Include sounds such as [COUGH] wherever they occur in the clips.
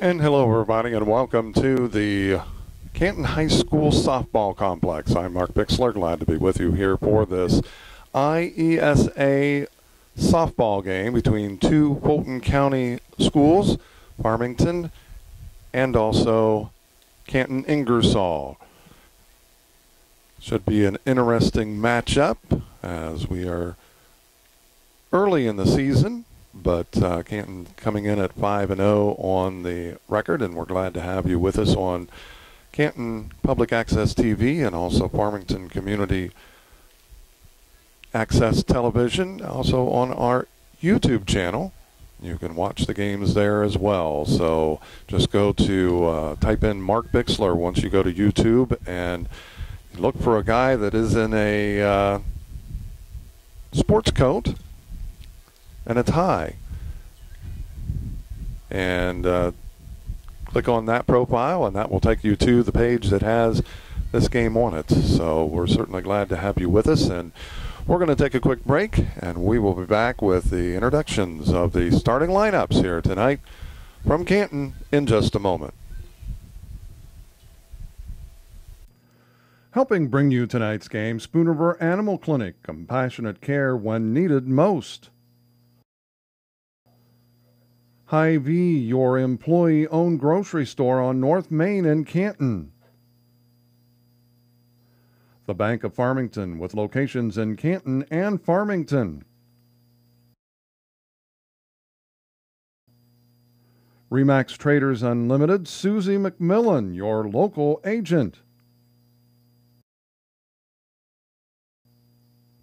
And hello, everybody, and welcome to the Canton High School Softball Complex. I'm Mark Bixler, glad to be with you here for this IESA softball game between two Fulton County schools, Farmington and also Canton Ingersoll. Should be an interesting matchup as we are early in the season but uh, Canton coming in at 5 and 0 on the record, and we're glad to have you with us on Canton Public Access TV and also Farmington Community Access Television, also on our YouTube channel. You can watch the games there as well. So just go to uh, type in Mark Bixler once you go to YouTube and look for a guy that is in a uh, sports coat and a tie. And uh, click on that profile, and that will take you to the page that has this game on it. So we're certainly glad to have you with us. And we're going to take a quick break, and we will be back with the introductions of the starting lineups here tonight from Canton in just a moment. Helping bring you tonight's game, Spoon River Animal Clinic, compassionate care when needed most. Hy-Vee, your employee owned grocery store on North Main in Canton. The Bank of Farmington with locations in Canton and Farmington. Remax Traders Unlimited, Susie McMillan, your local agent.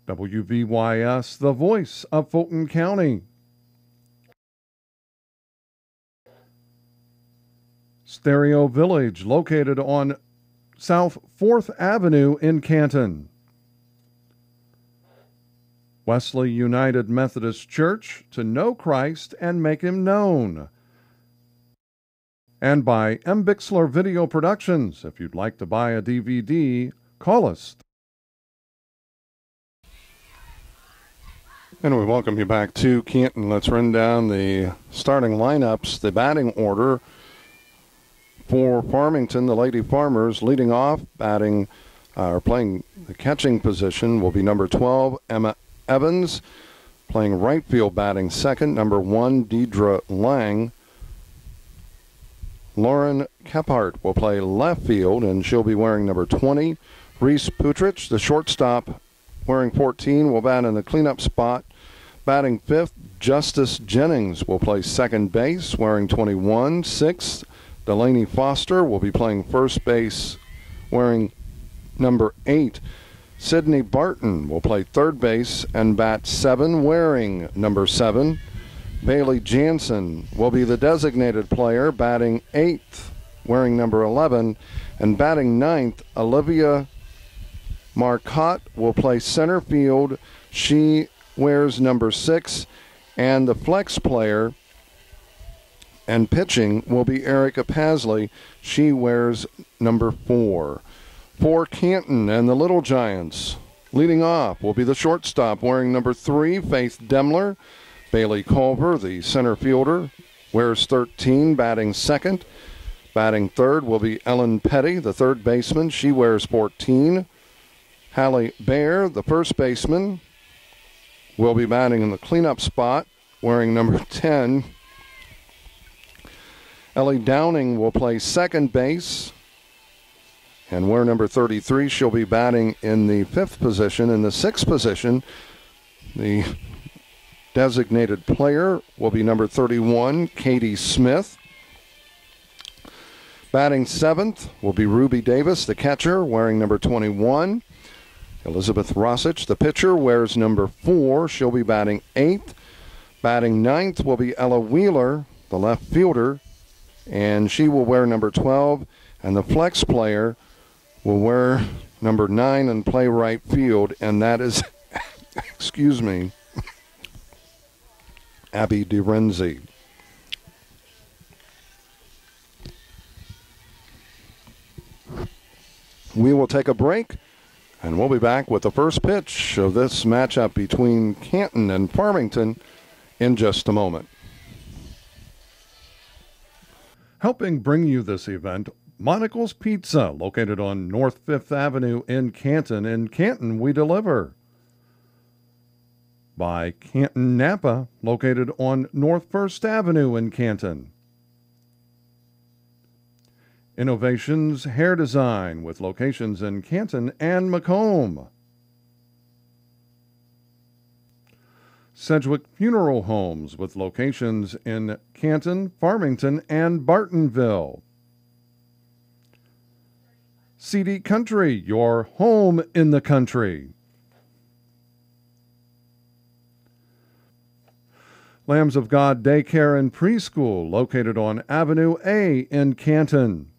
WBYS, the voice of Fulton County. Stereo Village, located on South 4th Avenue in Canton. Wesley United Methodist Church, to know Christ and make him known. And by M. Bixler Video Productions. If you'd like to buy a DVD, call us. And we welcome you back to Canton. Let's run down the starting lineups, the batting order for Farmington, the Lady Farmers leading off, batting uh, or playing the catching position will be number 12, Emma Evans. Playing right field batting second, number one, Deidre Lang. Lauren Kephart will play left field, and she'll be wearing number 20. Reese Putrich, the shortstop, wearing 14, will bat in the cleanup spot. Batting fifth, Justice Jennings will play second base, wearing 21. Sixth, Delaney Foster will be playing first base wearing number eight. Sydney Barton will play third base and bat seven wearing number seven. Bailey Jansen will be the designated player batting eighth wearing number 11 and batting ninth Olivia Marcotte will play center field. She wears number six and the flex player and pitching will be Erica Pasley. She wears number four. For Canton and the Little Giants, leading off will be the shortstop wearing number three, Faith Demler. Bailey Culver, the center fielder, wears 13, batting second. Batting third will be Ellen Petty, the third baseman. She wears 14. Hallie Bear, the first baseman, will be batting in the cleanup spot, wearing number [LAUGHS] 10. Ellie Downing will play second base. And wear number 33, she'll be batting in the fifth position. In the sixth position, the designated player will be number 31, Katie Smith. Batting seventh will be Ruby Davis, the catcher, wearing number 21. Elizabeth Rossich, the pitcher, wears number four. She'll be batting eighth. Batting ninth will be Ella Wheeler, the left fielder, and she will wear number 12, and the flex player will wear number 9 and play right field, and that is, [LAUGHS] excuse me, [LAUGHS] Abby DeRenzi. We will take a break, and we'll be back with the first pitch of this matchup between Canton and Farmington in just a moment. Helping bring you this event, Monical's Pizza, located on North Fifth Avenue in Canton. In Canton, we deliver. By Canton Napa, located on North First Avenue in Canton. Innovations Hair Design with locations in Canton and Macomb. Sedgwick Funeral Homes with locations in Canton, Farmington, and Bartonville. CD Country, your home in the country. Lambs of God Daycare and Preschool, located on Avenue A in Canton.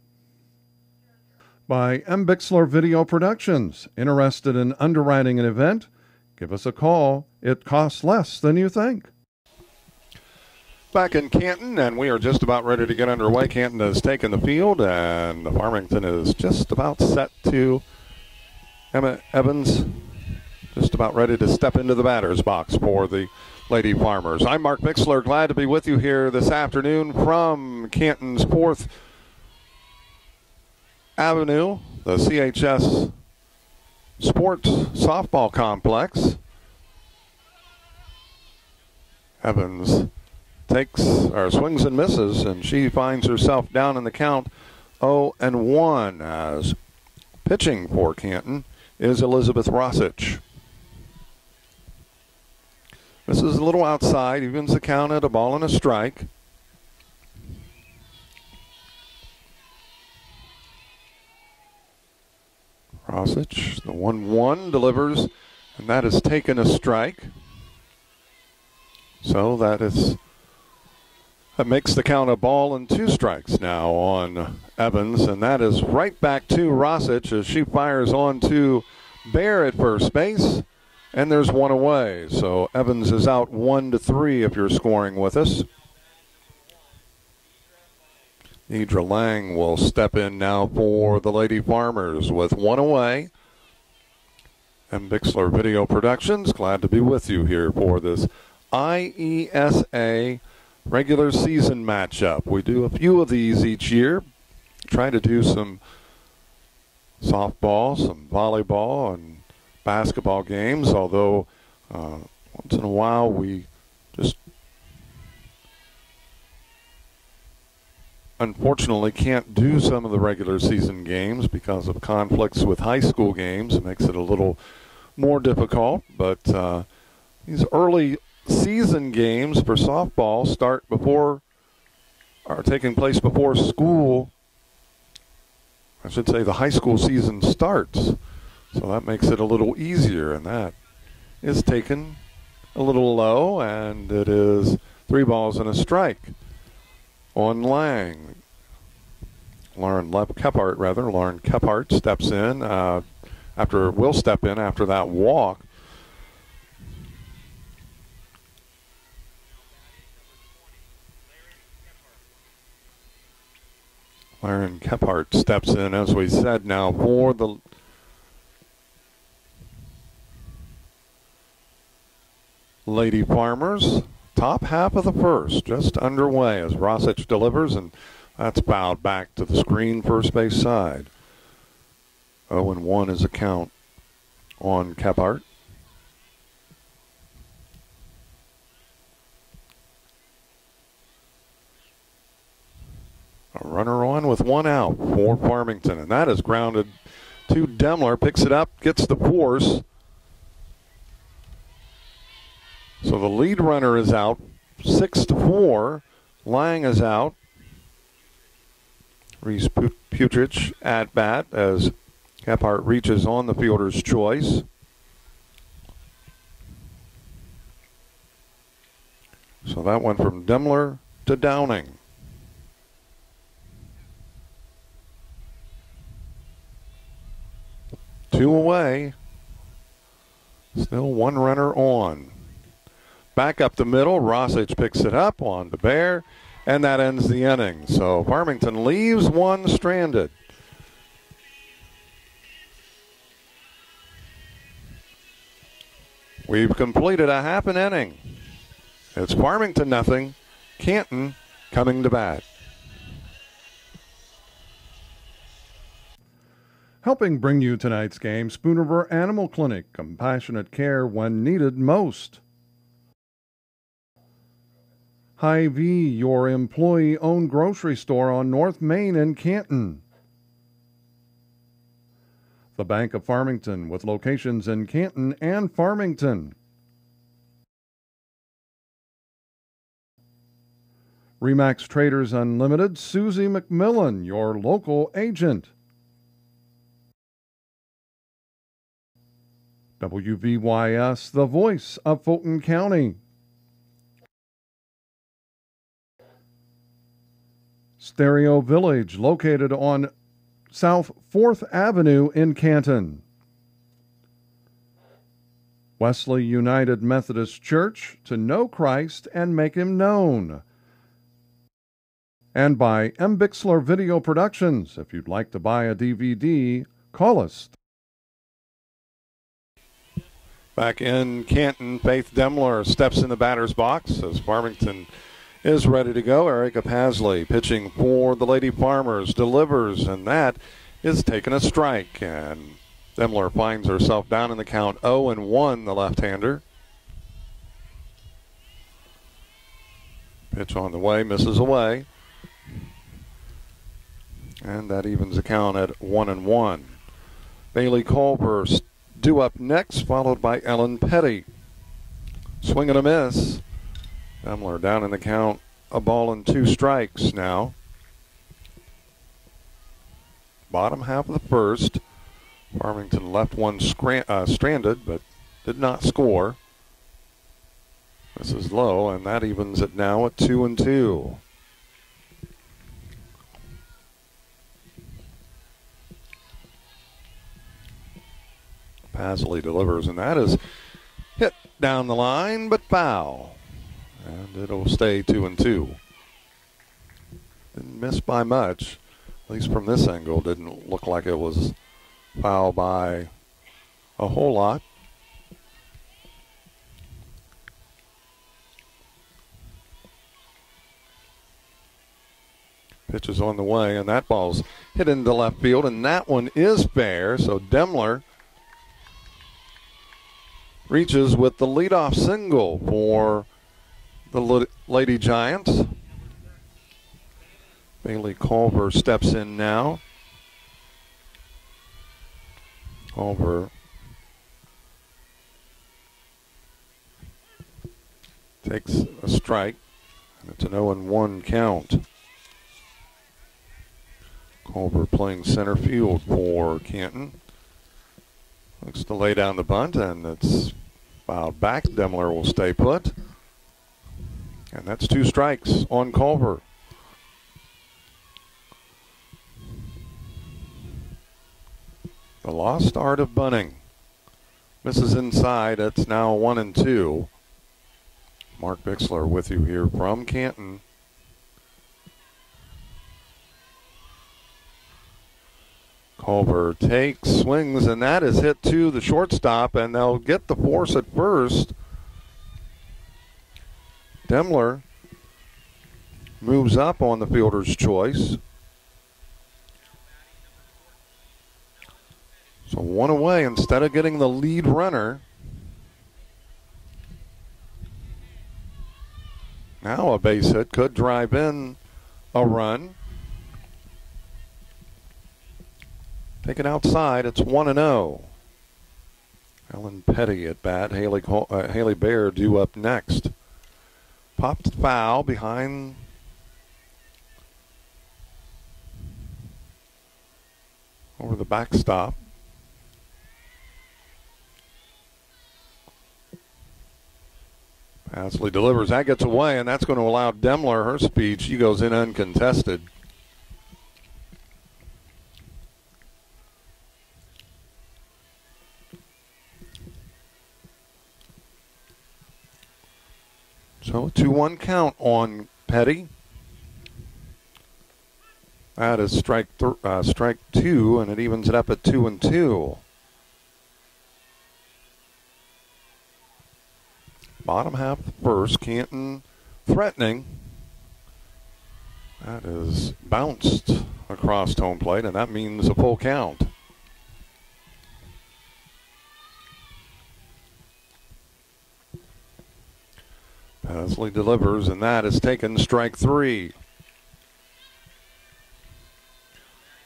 By M. Bixler Video Productions. Interested in underwriting an event? Give us a call. It costs less than you think. Back in Canton, and we are just about ready to get underway. Canton has taken the field, and the Farmington is just about set to Emma Evans, just about ready to step into the batter's box for the Lady Farmers. I'm Mark Bixler, glad to be with you here this afternoon from Canton's 4th Avenue, the CHS Sports Softball Complex. Evans takes or swings and misses, and she finds herself down in the count 0 and 1 as pitching for Canton is Elizabeth Rossich. This is a little outside, evens the count at a ball and a strike. Rosic, the 1 1 delivers, and that has taken a strike. So that is that makes the count a ball and two strikes now on Evans, and that is right back to Rosic as she fires on to Bear at first base, and there's one away. So Evans is out one to three if you're scoring with us. Nidra Lang will step in now for the Lady Farmers with one away. And Bixler Video Productions, glad to be with you here for this IESA regular season matchup. We do a few of these each year, try to do some softball, some volleyball, and basketball games, although uh, once in a while we just unfortunately can't do some of the regular season games because of conflicts with high school games. It makes it a little more difficult, but uh, these early season games for softball start before, are taking place before school. I should say the high school season starts. So that makes it a little easier, and that is taken a little low, and it is three balls and a strike on Lang. Lauren Lep Kephart, rather, Lauren Kephart steps in uh, after, will step in after that walk. Lauren Kephart steps in, as we said now, for the Lady Farmers. Top half of the first, just underway as Rosic delivers, and that's bowed back to the screen first base side. 0 and 1 is a count on Kephart. A runner on with one out for Farmington, and that is grounded to Demler. Picks it up, gets the force. So the lead runner is out, six to four. Lang is out. Reese Putrich at bat as Kephart reaches on the fielder's choice. So that went from Demler to Downing. Two away. Still one runner on. Back up the middle, Rossage picks it up on the bear, and that ends the inning. So Farmington leaves one stranded. We've completed a half an inning. It's Farmington nothing, Canton coming to bat. Helping bring you tonight's game, Spoon River Animal Clinic, compassionate care when needed most. Hy-Vee, your employee owned grocery store on North Main in Canton. The Bank of Farmington, with locations in Canton and Farmington. Remax Traders Unlimited, Susie McMillan, your local agent. WBYS, the voice of Fulton County. Stereo Village, located on South 4th Avenue in Canton. Wesley United Methodist Church, to know Christ and make him known. And by M. Bixler Video Productions. If you'd like to buy a DVD, call us Back in Canton, Faith Demler steps in the batter's box as Farmington is ready to go. Erica Pasley pitching for the Lady Farmers delivers, and that is taking a strike. And Demler finds herself down in the count 0 and 1, the left-hander. Pitch on the way, misses away. And that evens the count at 1 and 1. Bailey Culver due up next, followed by Ellen Petty. Swing and a miss. Demler down in the count, a ball and two strikes now. Bottom half of the first. Farmington left one uh, stranded, but did not score. This is low, and that evens it now at two and two. Pasley delivers, and that is hit down the line, but foul. And it'll stay two and two. Didn't miss by much, at least from this angle. Didn't look like it was foul by a whole lot. Pitch is on the way, and that ball's hit into left field, and that one is fair. So Demler reaches with the leadoff single for the Lady Giants. Bailey Culver steps in now. Culver takes a strike, and it's an 0 1 count. Culver playing center field for Canton. Looks to lay down the bunt, and it's fouled back. Demler will stay put. And that's two strikes on Culver. The lost art of bunting. Misses inside. It's now one and two. Mark Bixler with you here from Canton. Culver takes, swings, and that is hit to the shortstop, and they'll get the force at first. Demler moves up on the fielder's choice. So one away instead of getting the lead runner. Now a base hit could drive in a run. Take it outside. It's 1 and 0. Ellen Petty at bat. Haley, uh, Haley Bear due up next. Popped foul behind over the backstop. Pasley delivers. That gets away, and that's going to allow Demler her speed. She goes in uncontested. So 2 1 count on Petty. That is strike uh, strike two, and it evens it up at two and two. Bottom half first, Canton threatening. That is bounced across home plate, and that means a full count. Pasley delivers, and that is taken strike three.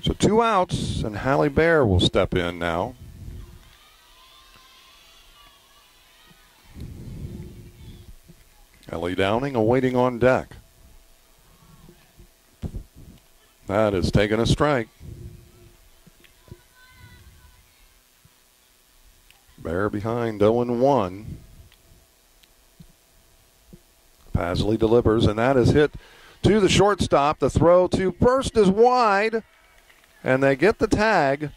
So two outs, and Halle Bear will step in now. Ellie Downing awaiting on deck. That is taking a strike. Bear behind 0 1. Pasley delivers, and that is hit to the shortstop. The throw to first is wide, and they get the tag.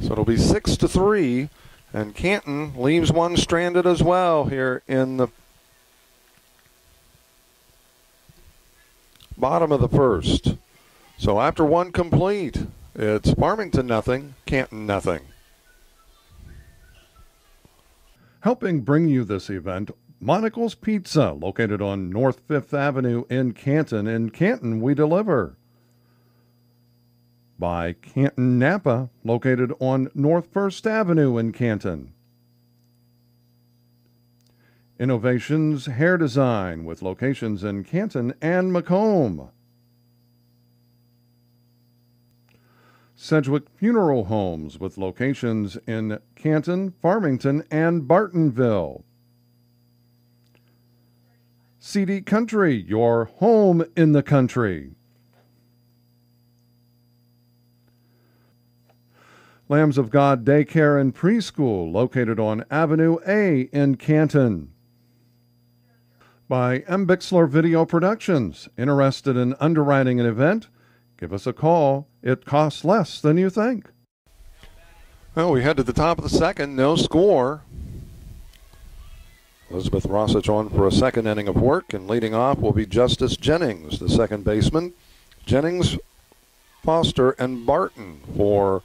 So it'll be six to three, and Canton leaves one stranded as well here in the bottom of the first. So after one complete, it's Farmington nothing, Canton nothing. Helping bring you this event, Monical's Pizza, located on North Fifth Avenue in Canton. In Canton, we deliver. By Canton Napa, located on North First Avenue in Canton. Innovations Hair Design with locations in Canton and Macomb. Sedgwick Funeral Homes with locations in Canton, Farmington, and Bartonville. CD Country, your home in the country. Lambs of God Daycare and Preschool, located on Avenue A in Canton by M. Bixler Video Productions. Interested in underwriting an event? Give us a call. It costs less than you think. Well, we head to the top of the second. No score. Elizabeth Rossich on for a second inning of work, and leading off will be Justice Jennings, the second baseman. Jennings, Foster, and Barton for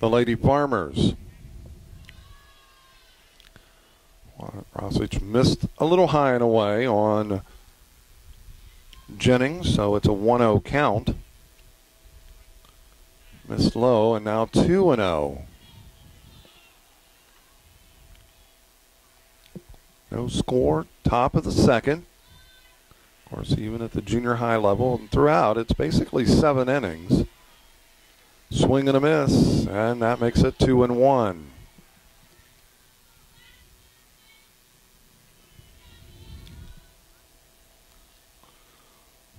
the Lady Farmers. Rosich missed a little high and away on Jennings, so it's a 1 0 count. Missed low, and now 2 0. No score, top of the second. Of course, even at the junior high level and throughout, it's basically seven innings. Swing and a miss, and that makes it 2 and 1.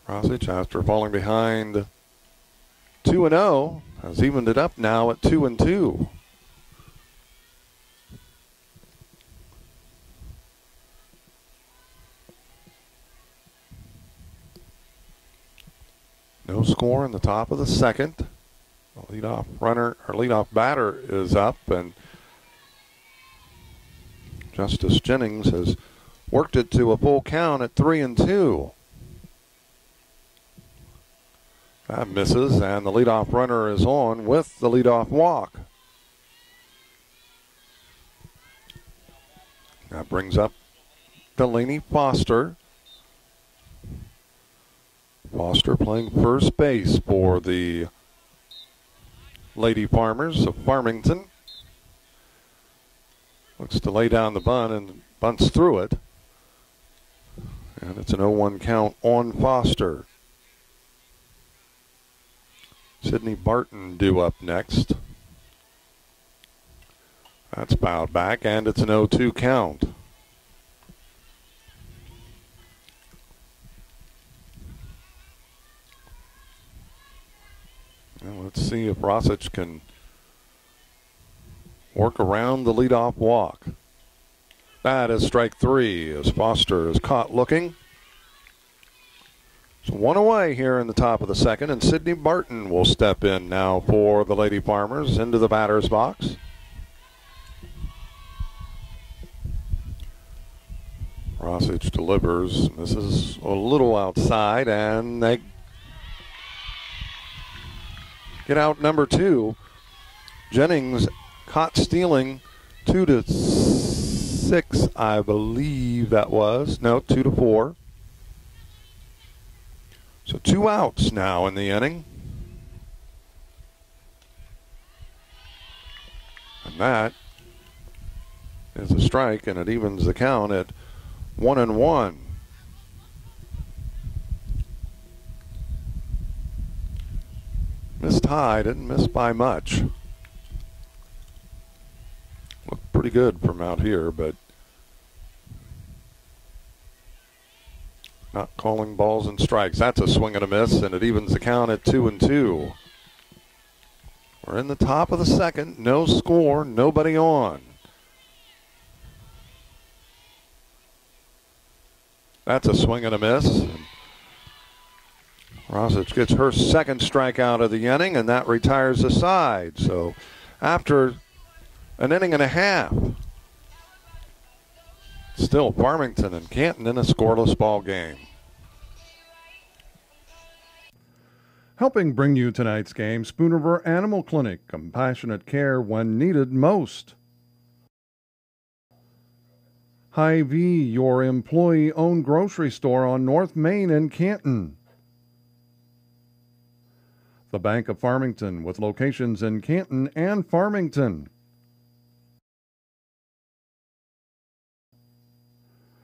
Rosic, after falling behind 2 and 0, has evened it up now at 2 and 2. No score in the top of the second. The leadoff runner or leadoff batter is up, and Justice Jennings has worked it to a full count at three and two. That misses, and the leadoff runner is on with the leadoff walk. That brings up Delaney Foster. Foster playing first base for the Lady Farmers of Farmington. Looks to lay down the bunt and bunts through it. And it's an 0 1 count on Foster. Sydney Barton due up next. That's bowed back, and it's an 0 2 count. Well, let's see if Rosich can work around the leadoff walk. That is strike three as Foster is caught looking. So one away here in the top of the second, and Sydney Barton will step in now for the Lady Farmers into the batter's box. Rosich delivers. This is a little outside, and they get out number two. Jennings caught stealing two to six, I believe that was. No, two to four. So two outs now in the inning. And that is a strike, and it evens the count at one and one. Missed high, didn't miss by much. Looked pretty good from out here, but not calling balls and strikes. That's a swing and a miss, and it evens the count at two and two. We're in the top of the second. No score, nobody on. That's a swing and a miss. Rosic gets her second strikeout of the inning, and that retires the side. So after an inning and a half, still Farmington and Canton in a scoreless ball game. Helping bring you tonight's game, Spoon River Animal Clinic, compassionate care when needed most. Hy-Vee, your employee owned grocery store on North Main in Canton. The Bank of Farmington, with locations in Canton and Farmington.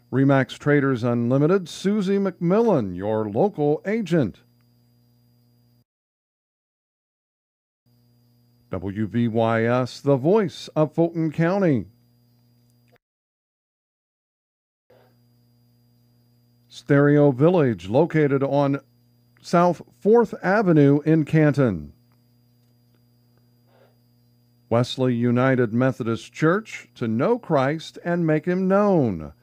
Remax Traders Unlimited, Susie McMillan, your local agent. WBYS, the voice of Fulton County. Stereo Village, located on South 4th Avenue in Canton. Wesley United Methodist Church, to know Christ and make him known.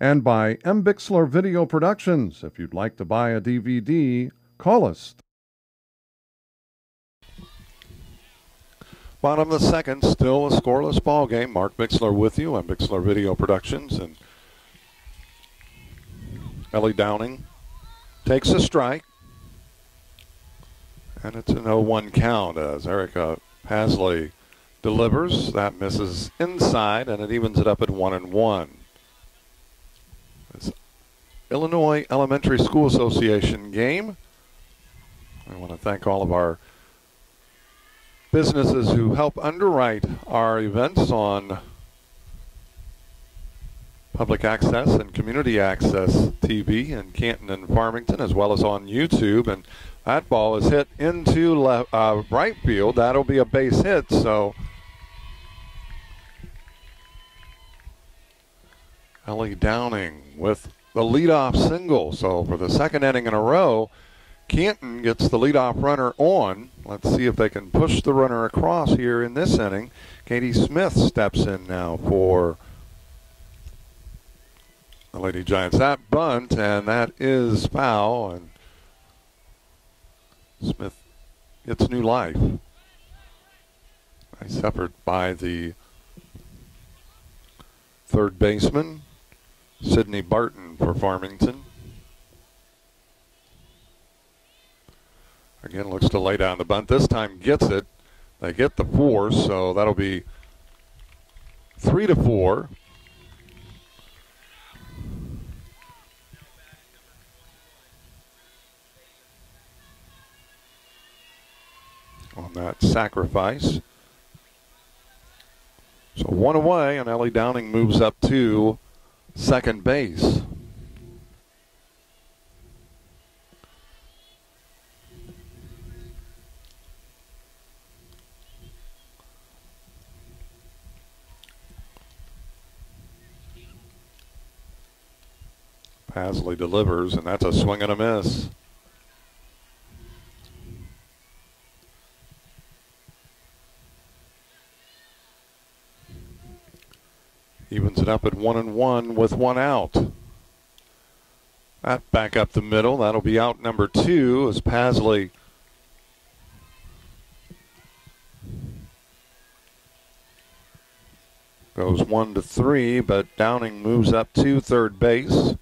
And by M. Bixler Video Productions. If you'd like to buy a DVD, call us Bottom of the second, still a scoreless ball game. Mark Bixler with you on Bixler Video Productions, and Ellie Downing takes a strike, and it's an 0-1 count as Erica Pasley delivers. That misses inside, and it evens it up at one and one. It's Illinois Elementary School Association game. I want to thank all of our businesses who help underwrite our events on public access and community access TV in Canton and Farmington, as well as on YouTube. And that ball is hit into left, uh, right field. That'll be a base hit. So Ellie Downing with the leadoff single. So for the second inning in a row, Canton gets the leadoff runner on. Let's see if they can push the runner across here in this inning. Katie Smith steps in now for the Lady Giants. That bunt, and that is foul, and Smith gets new life. Nice effort by the third baseman, Sydney Barton for Farmington. Again, looks to lay down the bunt. This time gets it. They get the four, so that'll be three to four. On that sacrifice. So one away, and Ellie Downing moves up to second base. Pasley delivers, and that's a swing and a miss. Evens it up at one and one with one out. That back up the middle. That'll be out number two as Pasley goes one to three, but Downing moves up to third base.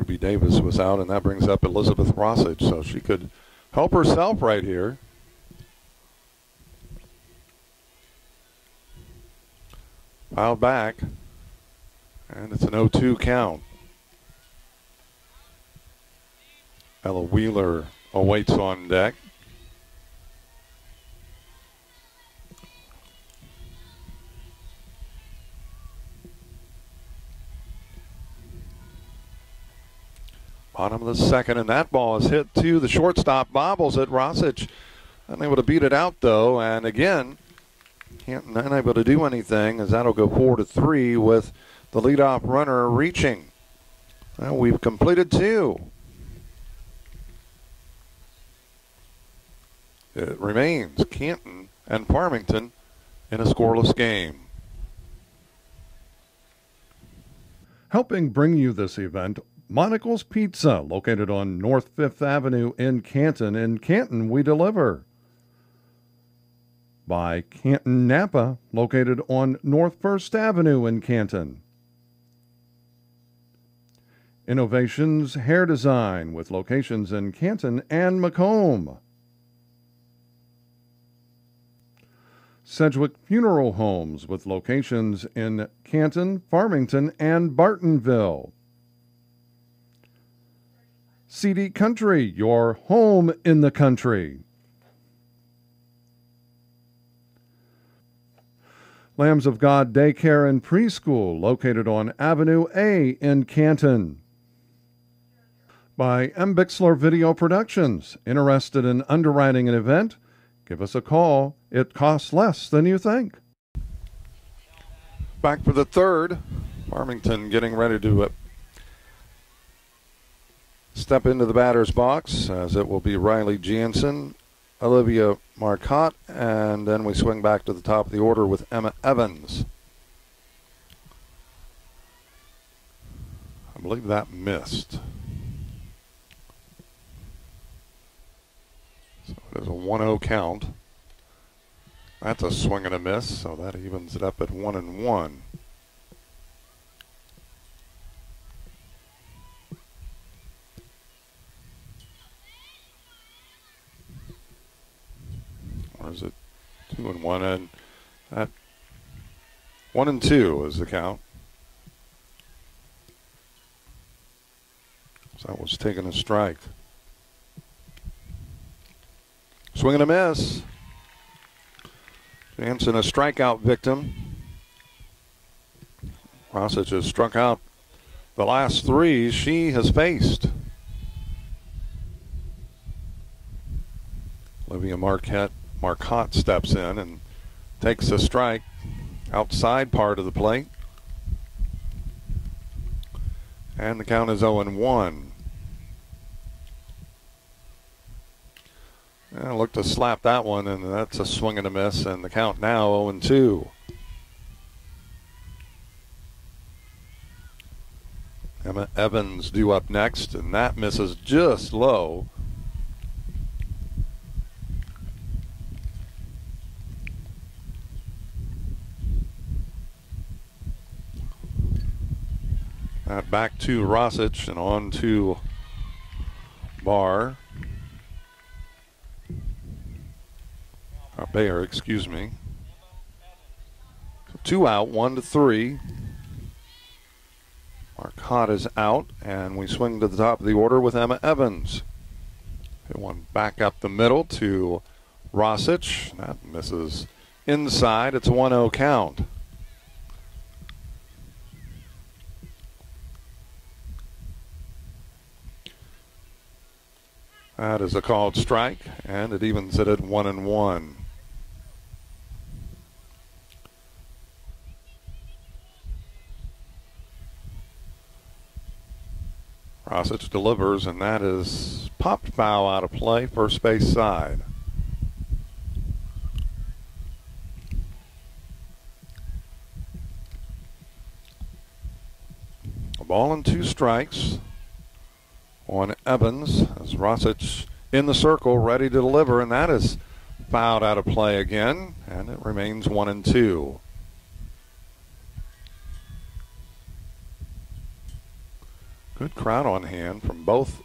Ruby Davis was out, and that brings up Elizabeth Rossage. So she could help herself right here. Filed back, and it's an 0 2 count. Ella Wheeler awaits on deck. Bottom of the second, and that ball is hit to the shortstop. Bobbles it. Rosic unable to beat it out though, and again, can't unable to do anything as that'll go four to three with the leadoff runner reaching. We've completed two. It remains Canton and Farmington in a scoreless game. Helping bring you this event, Monical's Pizza, located on North Fifth Avenue in Canton. In Canton, we deliver. By Canton Napa, located on North First Avenue in Canton. Innovations Hair Design, with locations in Canton and Macomb. Sedgwick Funeral Homes, with locations in Canton, Farmington, and Bartonville. CD Country, your home in the country. Lambs of God Daycare and Preschool, located on Avenue A in Canton. By M. Bixler Video Productions. Interested in underwriting an event? Give us a call. It costs less than you think. Back for the third. Farmington getting ready to step into the batter's box as it will be Riley Jansen, Olivia Marcotte, and then we swing back to the top of the order with Emma Evans. I believe that missed. So it is a 1 0 count. That's a swing and a miss, so that evens it up at 1 and 1. Or is it two and one? And that one and two is the count. So that was taking a strike. Swing and a miss. Jansen, a strikeout victim. Rosic has struck out the last three she has faced. Olivia Marquette Marcotte steps in and takes a strike outside part of the plate. And the count is 0 and 1. I look to slap that one, and that's a swing and a miss, and the count now 0 and 2. Emma Evans due up next, and that misses just low. That back to Rosic and on to Barr. Or Bayer, excuse me. So two out, one to three. Marcotte is out, and we swing to the top of the order with Emma Evans. Hit one back up the middle to Rosic. That misses inside. It's a 1 0 count. That is a called strike, and it evens it at one and one. Rosic delivers, and that is popped foul out of play, first base side. A ball and two strikes on Evans as Rosic in the circle, ready to deliver, and that is fouled out of play again, and it remains one and two. Good crowd on hand from both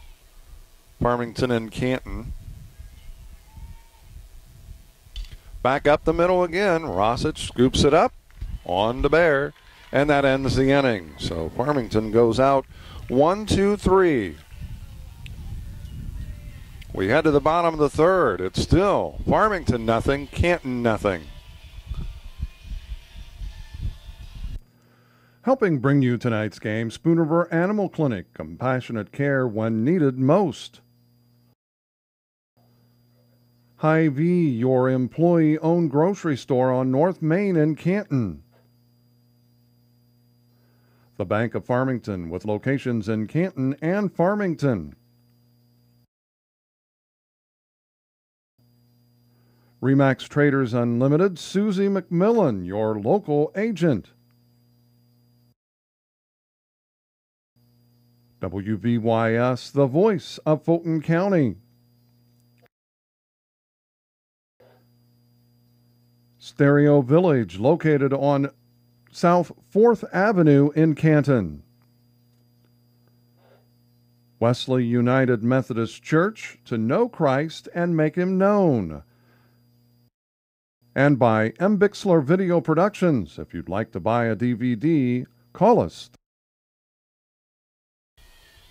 Farmington and Canton. Back up the middle again. Rosic scoops it up on to Bear, and that ends the inning. So Farmington goes out one, two, three. We head to the bottom of the third. It's still Farmington nothing, Canton nothing. Helping bring you tonight's game, Spoon River Animal Clinic, compassionate care when needed most. Hy-Vee, your employee owned grocery store on North Main in Canton. The Bank of Farmington, with locations in Canton and Farmington. Remax Traders Unlimited, Susie McMillan, your local agent. WBYS, the voice of Fulton County. Stereo Village, located on South 4th Avenue in Canton. Wesley United Methodist Church, to know Christ and make him known. And by M. Bixler Video Productions. If you'd like to buy a DVD, call us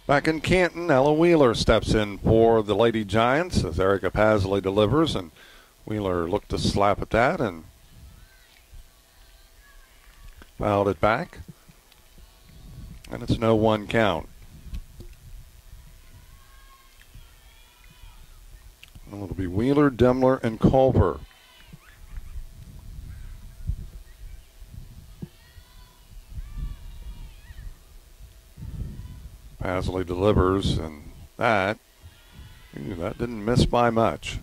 Back in Canton, Ella Wheeler steps in for the Lady Giants as Erica Pasley delivers, and Wheeler looked to slap at that and fouled it back. And it's no one count. And it'll be Wheeler, Demler, and Culver. Pasley delivers, and that that didn't miss by much.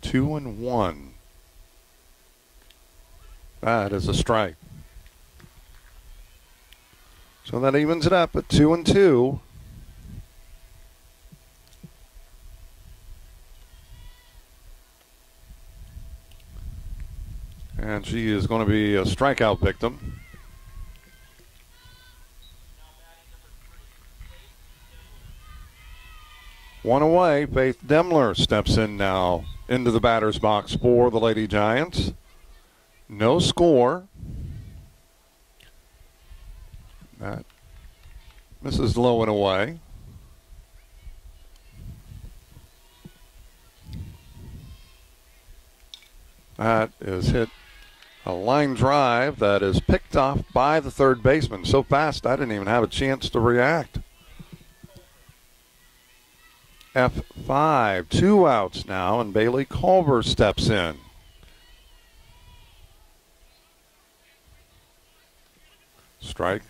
Two and one. That is a strike. So that evens it up at two and two. And she is going to be a strikeout victim. One away. Faith Demler steps in now into the batter's box for the Lady Giants. No score. That misses low and away. That is hit a line drive that is picked off by the third baseman so fast I didn't even have a chance to react. F5, two outs now, and Bailey Culver steps in. Strike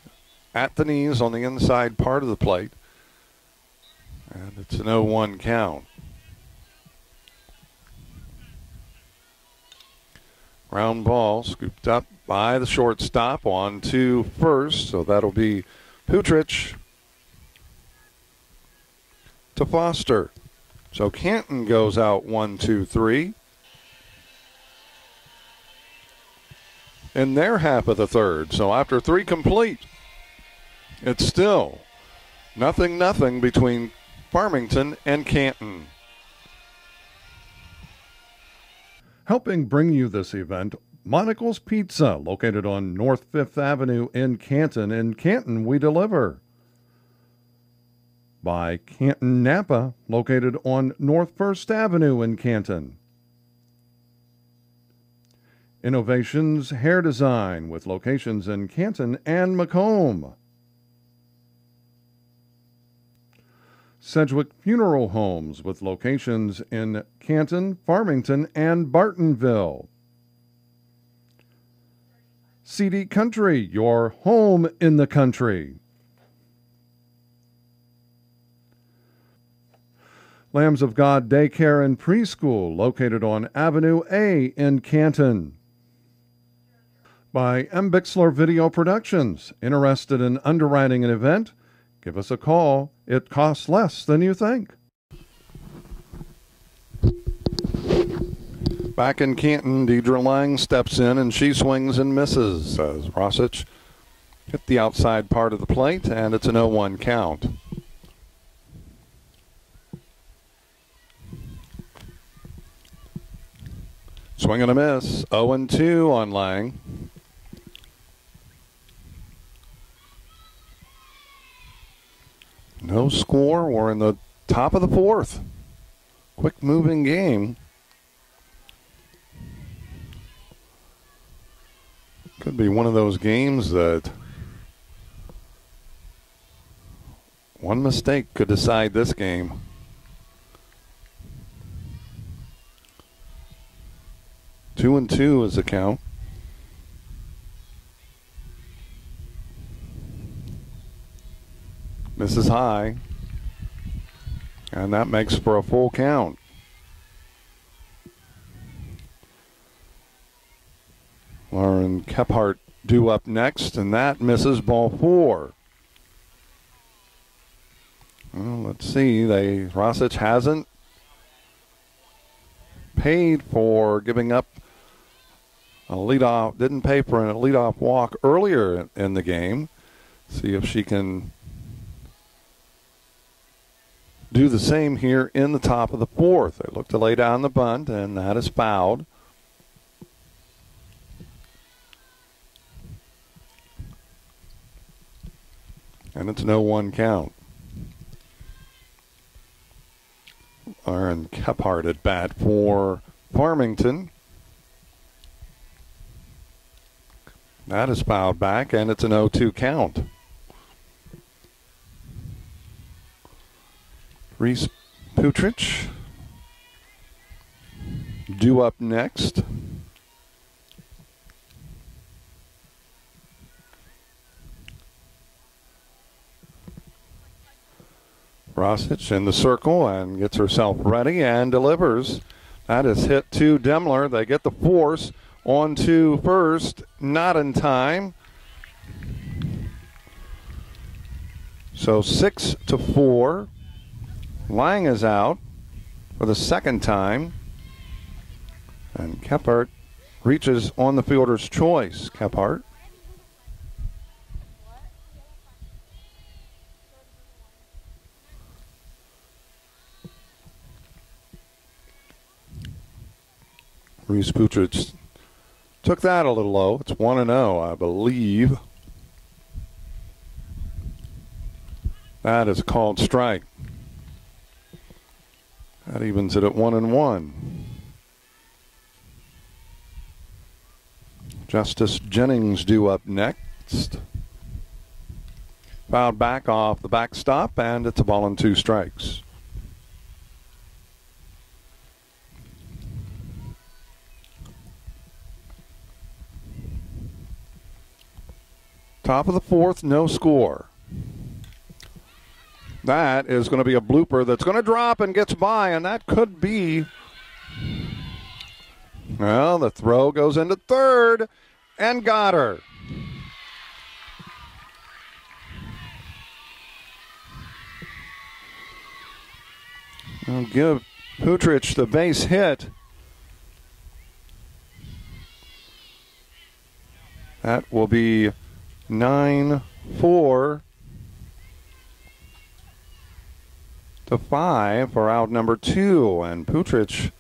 at the knees on the inside part of the plate. And it's an 0 1 count. Ground ball scooped up by the shortstop on to first. So that'll be Putrich to Foster. So Canton goes out one, two, three. In their half of the third. So after three complete, it's still nothing, nothing between Farmington and Canton. Helping bring you this event, Monical's Pizza, located on North Fifth Avenue in Canton. In Canton, we deliver. By Canton Napa, located on North First Avenue in Canton. Innovations Hair Design, with locations in Canton and Macomb. Sedgwick Funeral Homes with locations in Canton, Farmington, and Bartonville. CD Country, your home in the country. Lambs of God Daycare and Preschool, located on Avenue A in Canton. By M. Bixler Video Productions. Interested in underwriting an event? Give us a call. It costs less than you think. Back in Canton, Deidre Lang steps in and she swings and misses as Rosich hit the outside part of the plate, and it's an 0 1 count. Swing and a miss. 0 2 on Lang. No score. We're in the top of the fourth. Quick moving game. Could be one of those games that one mistake could decide this game. Two and two is the count. Misses high. And that makes for a full count. Lauren Kephart due up next, and that misses ball four. Well, let's see. They Rosich hasn't paid for giving up a leadoff. Didn't pay for a leadoff walk earlier in the game. See if she can do the same here in the top of the fourth. They look to lay down the bunt, and that is fouled. And it's no one count. Aaron Kephart at bat for Farmington. That is fouled back, and it's an 0 2 count. Reese Putrich due up next. Rosich in the circle and gets herself ready and delivers. That is hit to Demler. They get the force on to first, not in time. So six to four. Lang is out for the second time. And Kephart reaches on the fielder's choice. Kephart. Reese Putrich took that a little low. It's 1 0, I believe. That is called strike. That evens it at 1 and 1. Justice Jennings due up next. Fouled back off the backstop, and it's a ball and two strikes. Top of the fourth, no score. That is going to be a blooper that's going to drop and gets by, and that could be. Well, the throw goes into third and got her. I'll give Putrich the base hit. That will be 9 4 to 5 for out number 2. And Putrich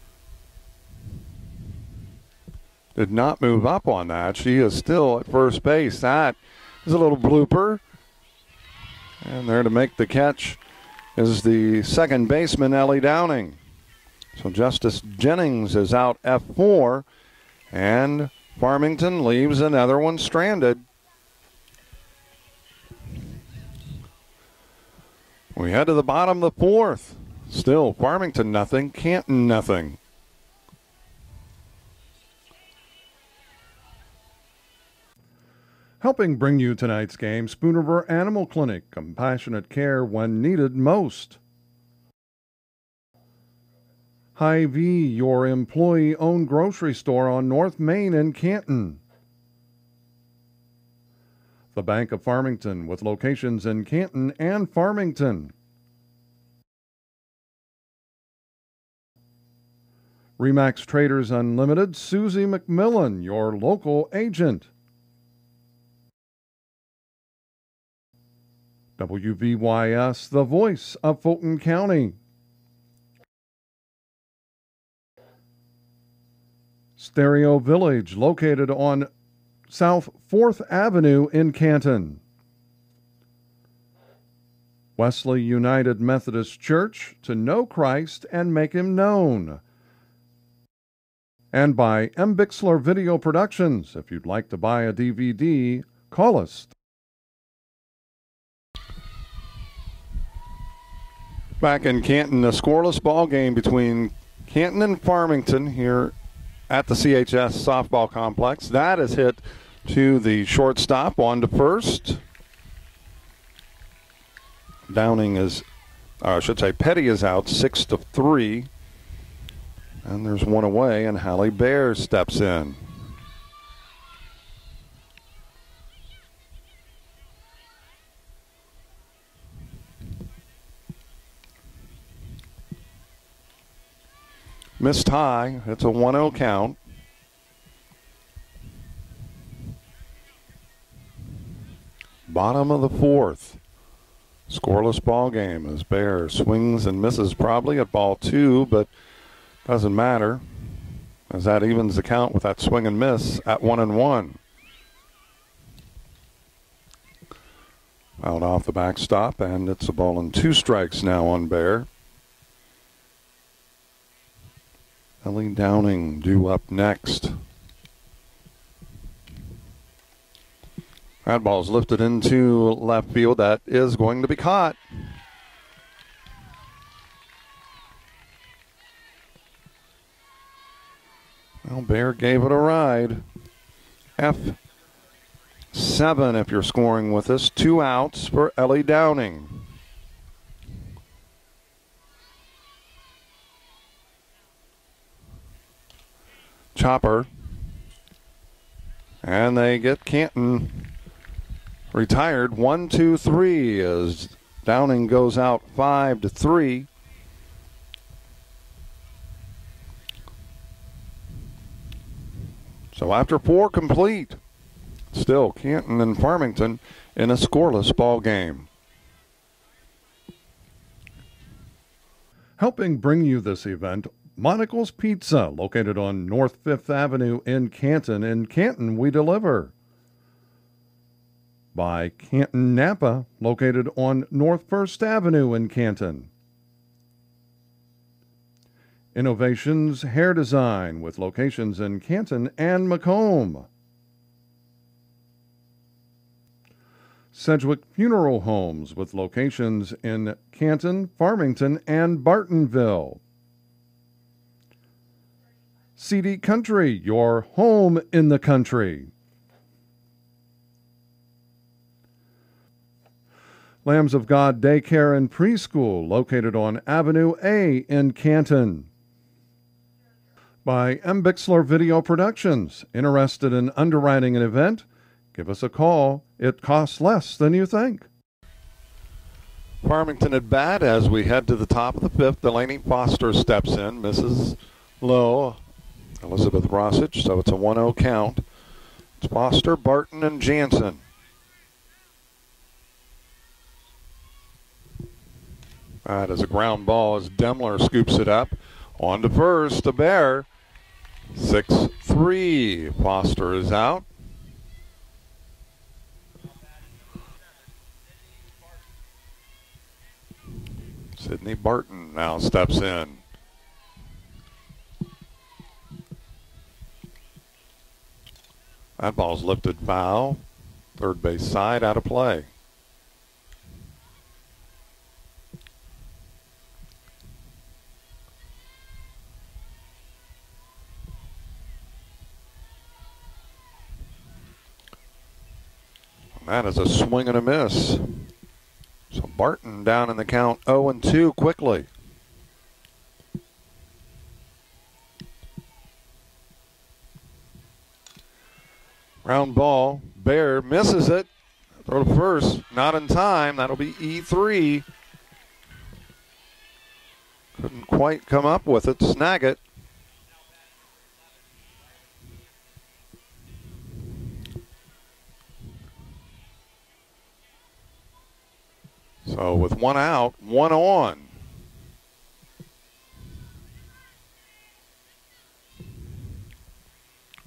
did not move up on that. She is still at first base. That is a little blooper. And there to make the catch is the second baseman, Ellie Downing. So Justice Jennings is out F4, and Farmington leaves another one stranded. We head to the bottom of the fourth. Still, Farmington nothing, Canton nothing. Helping bring you tonight's game, Spoon River Animal Clinic, compassionate care when needed most. Hy-Vee, your employee owned grocery store on North Main in Canton. The Bank of Farmington, with locations in Canton and Farmington. Remax Traders Unlimited, Susie McMillan, your local agent. WBYS, the voice of Fulton County. Stereo Village, located on South 4th Avenue in Canton. Wesley United Methodist Church to know Christ and make him known. And by M. Bixler Video Productions. If you'd like to buy a DVD, call us. Back in Canton, a scoreless ball game between Canton and Farmington here at the CHS softball complex. That is hit to the shortstop on to first. Downing is, uh, I should say, Petty is out six to three. And there's one away, and Hallie Bear steps in. Missed high. It's a 1 0 count. Bottom of the fourth. Scoreless ball game as Bear swings and misses probably at ball two, but doesn't matter as that evens the count with that swing and miss at one and one. Out off the backstop, and it's a ball and two strikes now on Bear. Ellie Downing due up next. That ball's lifted into left field. That is going to be caught. Well, Bear gave it a ride. F7 if you're scoring with us. Two outs for Ellie Downing. Chopper. And they get Canton retired. One, two, three as Downing goes out five to three. So after four complete, still Canton and Farmington in a scoreless ball game. Helping bring you this event, Monical's Pizza, located on North Fifth Avenue in Canton. In Canton, we deliver by Canton Napa, located on North First Avenue in Canton. Innovations Hair Design with locations in Canton and Macomb. Sedgwick Funeral Homes with locations in Canton, Farmington, and Bartonville. CD Country, your home in the country. Lambs of God Daycare and Preschool, located on Avenue A in Canton. By M. Bixler Video Productions. Interested in underwriting an event? Give us a call. It costs less than you think. Farmington at bat as we head to the top of the fifth. Delaney Foster steps in. Mrs. Lowe, Elizabeth Rossich, so it's a 1 0 count. It's Foster, Barton, and Jansen. That is a ground ball as Demler scoops it up. On to first, the Bear. 6 3. Foster is out. Sydney Barton now steps in. That ball's lifted foul. Third base side out of play. That is a swing and a miss. So Barton down in the count 0 and 2 quickly. Round ball. Bear misses it. Throw to first. Not in time. That'll be E3. Couldn't quite come up with it. Snag it. So with one out, one on.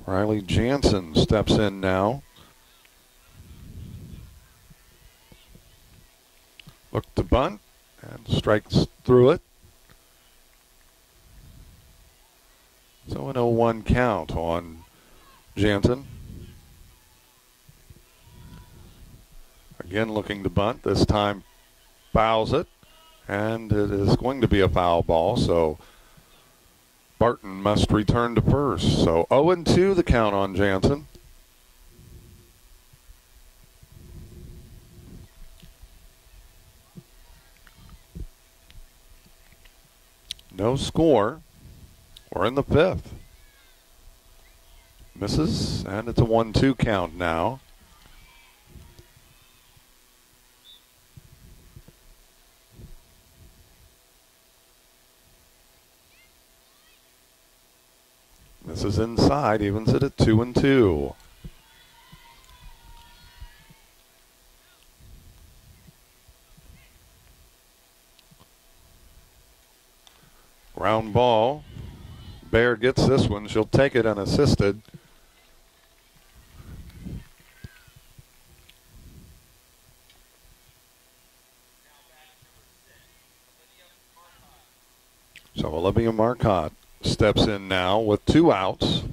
Riley Jansen steps in now. Look to bunt and strikes through it. So an 0-1 count on Jansen. Again looking to bunt. This time fouls it. And it is going to be a foul ball. So Barton must return to first. So 0-2 the count on Jansen. No score. We're in the fifth. Misses, and it's a 1 2 count now. This is inside, evens it at 2 and 2. Ground ball. Bear gets this one. She'll take it unassisted. So Olivia Marcotte steps in now with two outs.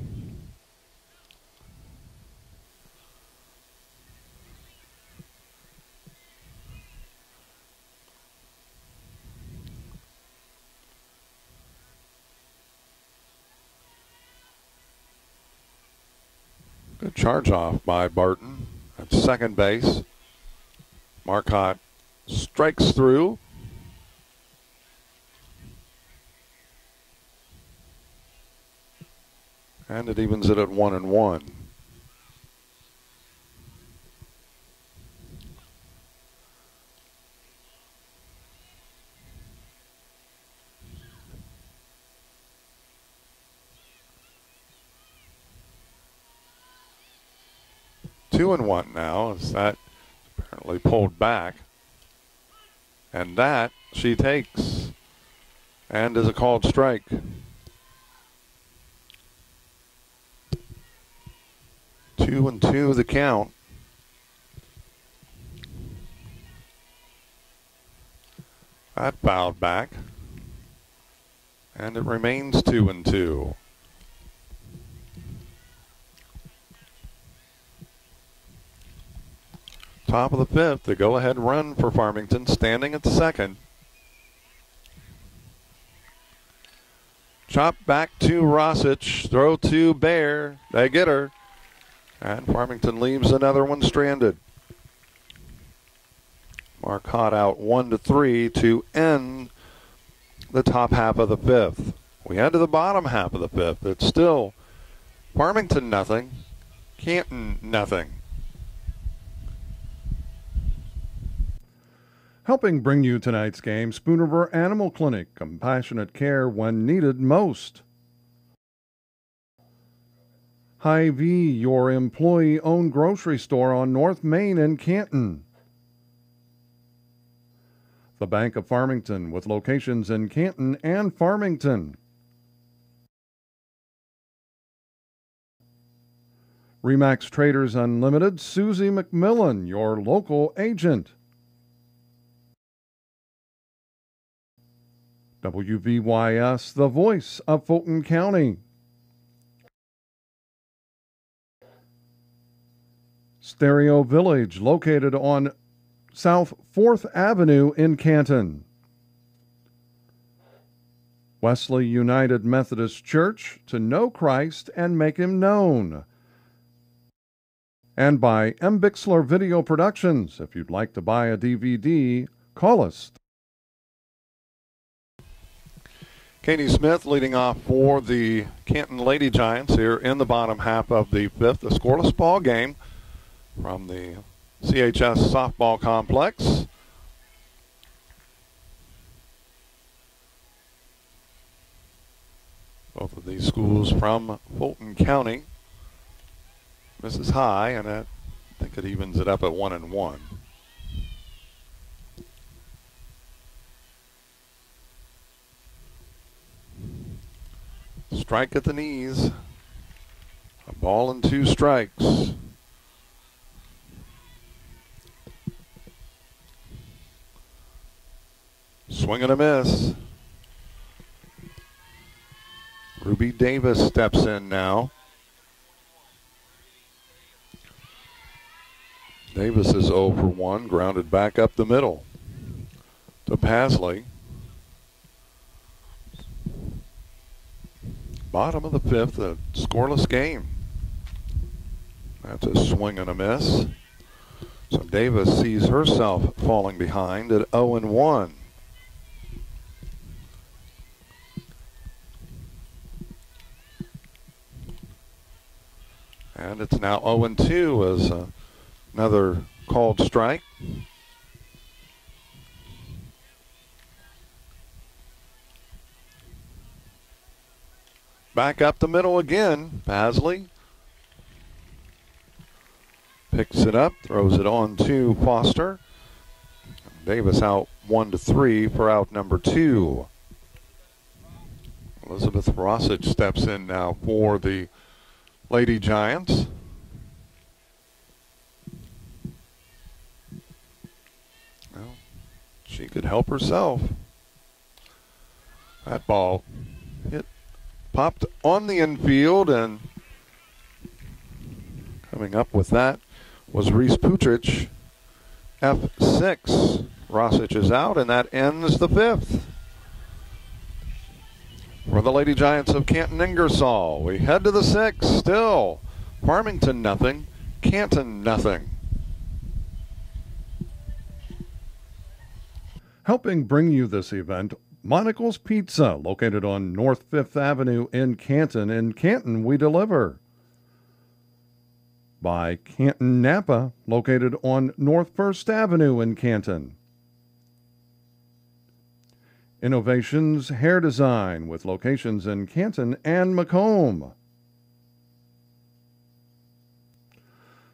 Good charge off by Barton at second base. Marcotte strikes through. And it evens it at one and one. Two and one now as that apparently pulled back. And that she takes and is a called strike. Two and two the count. That fouled back. And it remains two and two. Top of the fifth, the go ahead run for Farmington, standing at the second. Chop back to Rosich, throw to Bear. They get her. And Farmington leaves another one stranded. Marcotte out one to three to end the top half of the fifth. We head to the bottom half of the fifth. It's still Farmington nothing, Canton nothing. Helping bring you tonight's game, Spoon River Animal Clinic, compassionate care when needed most. Hy-Vee, your employee owned grocery store on North Main in Canton. The Bank of Farmington, with locations in Canton and Farmington. Remax Traders Unlimited, Susie McMillan, your local agent. WBYS, the voice of Fulton County. Stereo Village, located on South 4th Avenue in Canton. Wesley United Methodist Church, to know Christ and make him known. And by M. Bixler Video Productions. If you'd like to buy a DVD, call us Katie Smith leading off for the Canton Lady Giants here in the bottom half of the fifth, a scoreless ball game from the CHS softball complex. Both of these schools from Fulton County. Mrs. High, and I think it evens it up at one and one. Strike at the knees. A ball and two strikes. Swing and a miss. Ruby Davis steps in now. Davis is 0 for 1, grounded back up the middle to Pasley. Bottom of the fifth, a scoreless game. That's a swing and a miss. So Davis sees herself falling behind at 0 and 1. And it's now 0-2 as uh, another called strike. Back up the middle again, Pasley. Picks it up, throws it on to Foster. Davis out one to three for out number two. Elizabeth Rossich steps in now for the Lady Giants. Well, she could help herself. That ball hit, popped on the infield, and coming up with that was Reese Putrich, F6. Rossich is out, and that ends the fifth. For the Lady Giants of Canton Ingersoll, we head to the sixth. Still, Farmington nothing, Canton nothing. Helping bring you this event, Monical's Pizza, located on North Fifth Avenue in Canton. In Canton, we deliver. By Canton Napa, located on North First Avenue in Canton. Innovations Hair Design with locations in Canton and Macomb.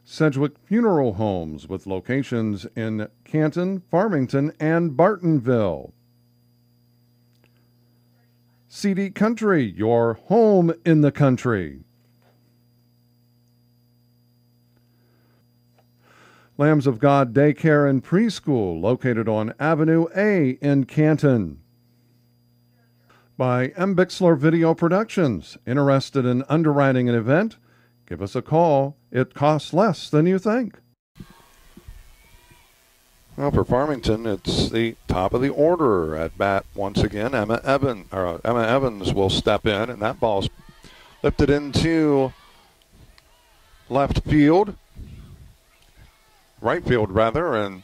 Sedgwick Funeral Homes with locations in Canton, Farmington, and Bartonville. CD Country, your home in the country. Lambs of God Daycare and Preschool, located on Avenue A in Canton by M. Bixler Video Productions. Interested in underwriting an event? Give us a call. It costs less than you think. Well, for Farmington, it's the top of the order at bat once again. Emma Evans, or uh, Emma Evans will step in, and that ball's lifted into left field, right field rather, and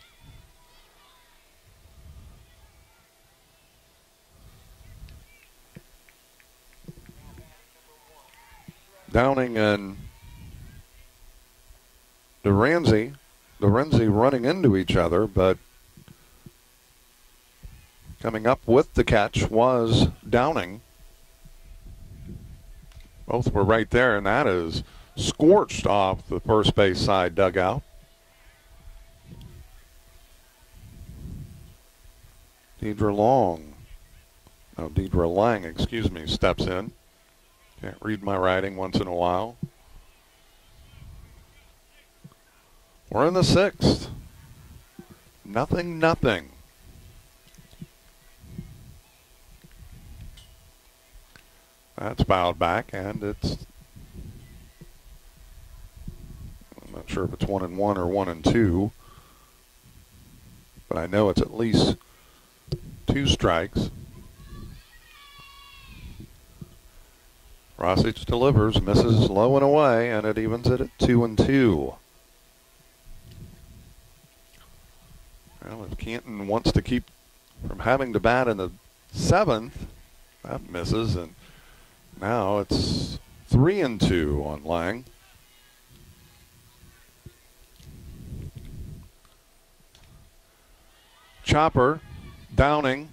Downing and DeRanzi, DeRenzi running into each other, but coming up with the catch was Downing. Both were right there, and that is scorched off the first base side dugout. Deidre Long, no, Deidre Lang, excuse me, steps in. Can't read my writing once in a while. We're in the sixth. Nothing, nothing. That's bowed back, and it's. I'm not sure if it's one and one or one and two, but I know it's at least two strikes. Rossich delivers, misses low and away, and it evens it at two and two. Well, if Canton wants to keep from having to bat in the seventh, that misses, and now it's three and two on Lang. Chopper, Downing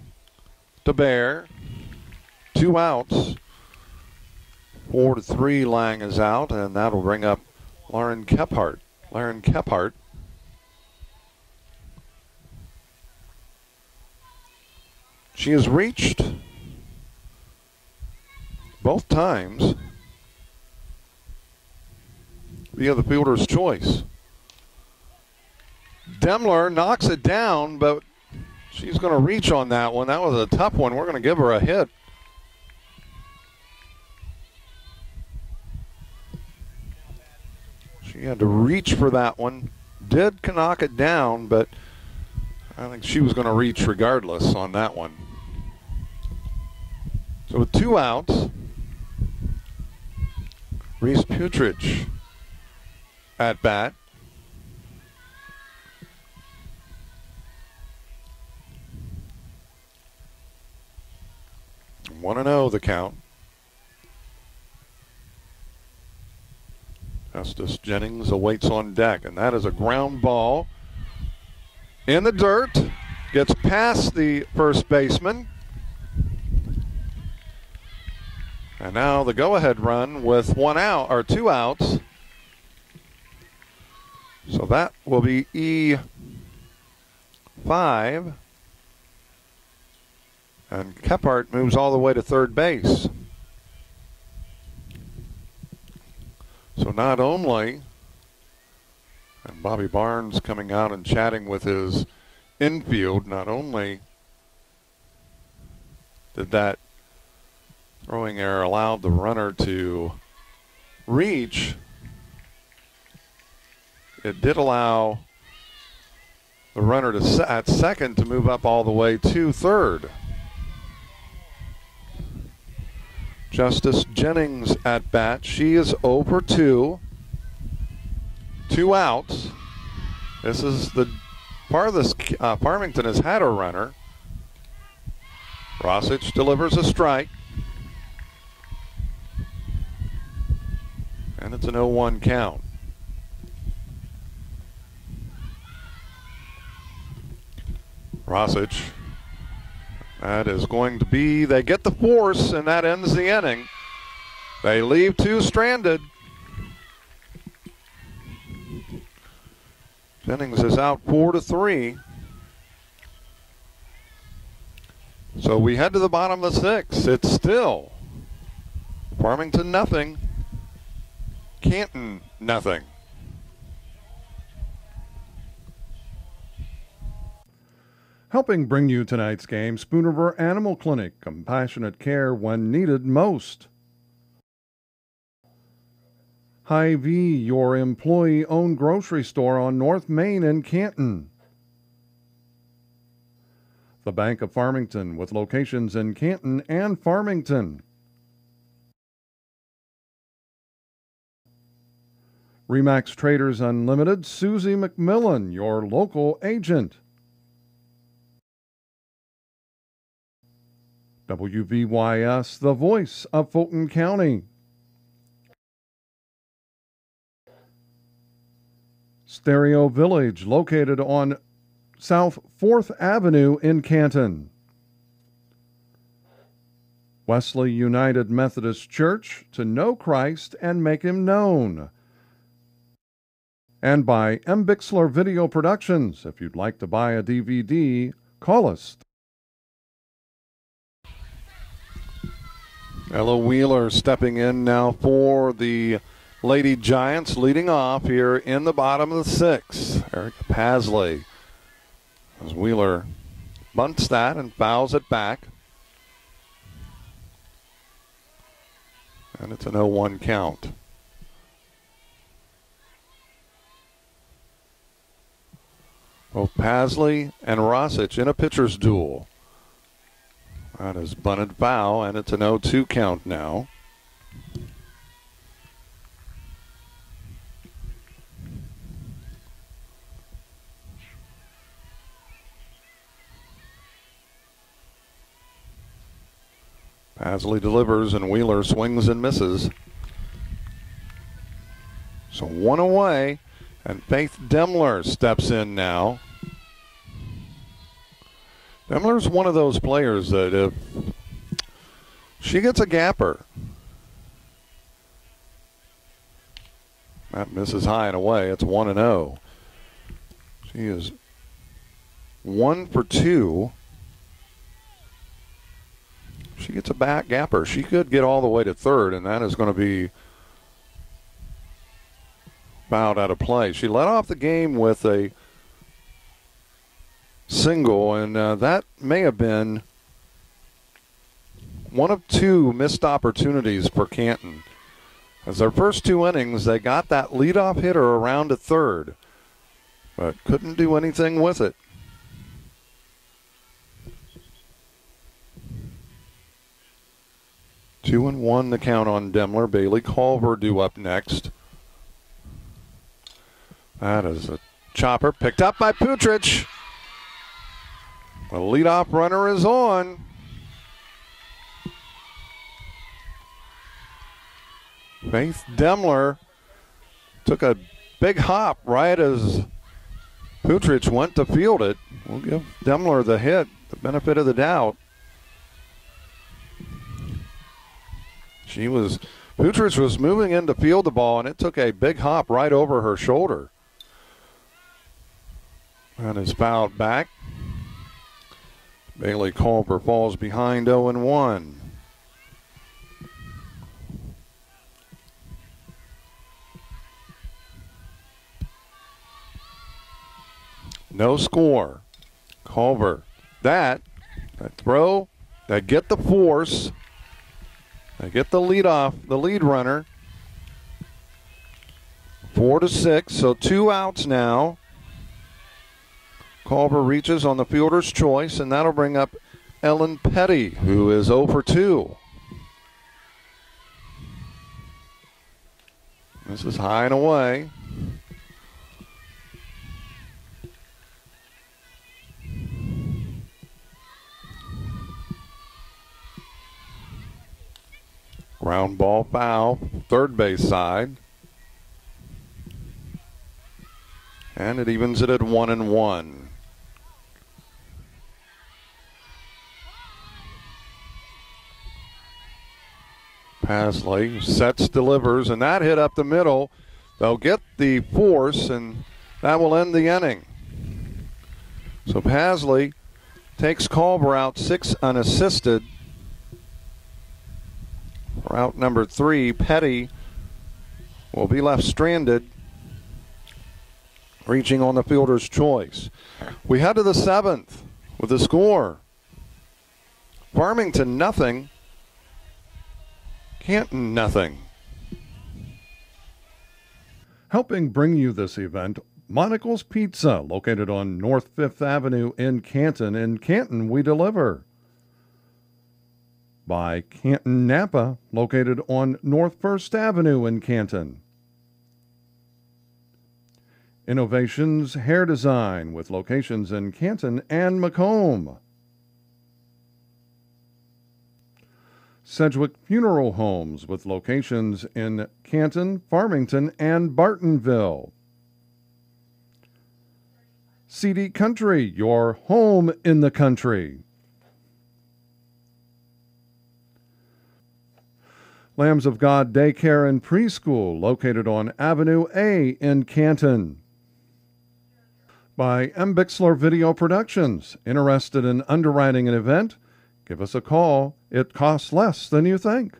to Bear, two outs. Four to three, Lang is out, and that'll bring up Lauren Kephart. Lauren Kephart. She has reached both times via the fielder's choice. Demler knocks it down, but She's going to reach on that one. That was a tough one. We're going to give her a hit. She had to reach for that one. Did knock it down, but I think she was going to reach regardless on that one. So with two outs, Reese Putrich at bat. One and zero the count. Justice Jennings awaits on deck, and that is a ground ball in the dirt. Gets past the first baseman. And now the go-ahead run with one out or two outs. So that will be E5. And Kephart moves all the way to third base. So not only, and Bobby Barnes coming out and chatting with his infield, not only did that throwing error allow the runner to reach, it did allow the runner to at second to move up all the way to third. Justice Jennings at bat. She is over 2. Two outs. This is the farthest uh, Farmington has had a runner. Rosic delivers a strike. And it's an 0 1 count. Rosic that is going to be, they get the force, and that ends the inning. They leave two stranded. Jennings is out four to three. So we head to the bottom of the six. It's still Farmington nothing, Canton nothing. Helping bring you tonight's game, Spoon River Animal Clinic, compassionate care when needed most. Hy-Vee, your employee owned grocery store on North Main in Canton. The Bank of Farmington, with locations in Canton and Farmington. Remax Traders Unlimited, Susie McMillan, your local agent. WBYS, the voice of Fulton County. Stereo Village, located on South 4th Avenue in Canton. Wesley United Methodist Church, to know Christ and make him known. And by M. Bixler Video Productions. If you'd like to buy a DVD, call us Ella Wheeler stepping in now for the Lady Giants, leading off here in the bottom of the sixth. Erica Pasley. As Wheeler bunts that and fouls it back. And it's an 0 1 count. Both Pasley and Rosic in a pitcher's duel. That is bunted foul, and it's an 0 2 count now. Pasley delivers, and Wheeler swings and misses. So one away, and Faith Demler steps in now. Demler's one of those players that if she gets a gapper, that misses high and away. It's 1 and 0. She is 1 for 2. She gets a back gapper. She could get all the way to third, and that is going to be fouled out of play. She led off the game with a single, and uh, that may have been one of two missed opportunities for Canton. As their first two innings, they got that leadoff hitter around to third, but couldn't do anything with it. Two and one the count on Demler. Bailey Culver due up next. That is a chopper picked up by Putrich. The leadoff runner is on. Faith Demler took a big hop right as Putrich went to field it. We'll give Demler the hit, the benefit of the doubt. She was, Putrich was moving in to field the ball, and it took a big hop right over her shoulder. And is fouled back. Bailey Culver falls behind 0 and 1. No score. Culver. That, that throw, that get the force, they get the lead off, the lead runner. Four to six, so two outs now. Culver reaches on the fielder's choice, and that'll bring up Ellen Petty, who is 0 for 2. This is high and away. Ground ball foul, third base side. And it evens it at one and one. Pasley sets, delivers, and that hit up the middle. They'll get the force, and that will end the inning. So Pasley takes Culver out six unassisted. Route number three, Petty will be left stranded, reaching on the fielder's choice. We head to the seventh with the score. Farmington nothing, Canton nothing. Helping bring you this event, Monical's Pizza, located on North Fifth Avenue in Canton. In Canton, we deliver by Canton Napa, located on North First Avenue in Canton. Innovations Hair Design with locations in Canton and Macomb. Sedgwick Funeral Homes with locations in Canton, Farmington, and Bartonville. CD Country, your home in the country. Lambs of God Daycare and Preschool, located on Avenue A in Canton. By M. Bixler Video Productions. Interested in underwriting an event? Give us a call. It costs less than you think.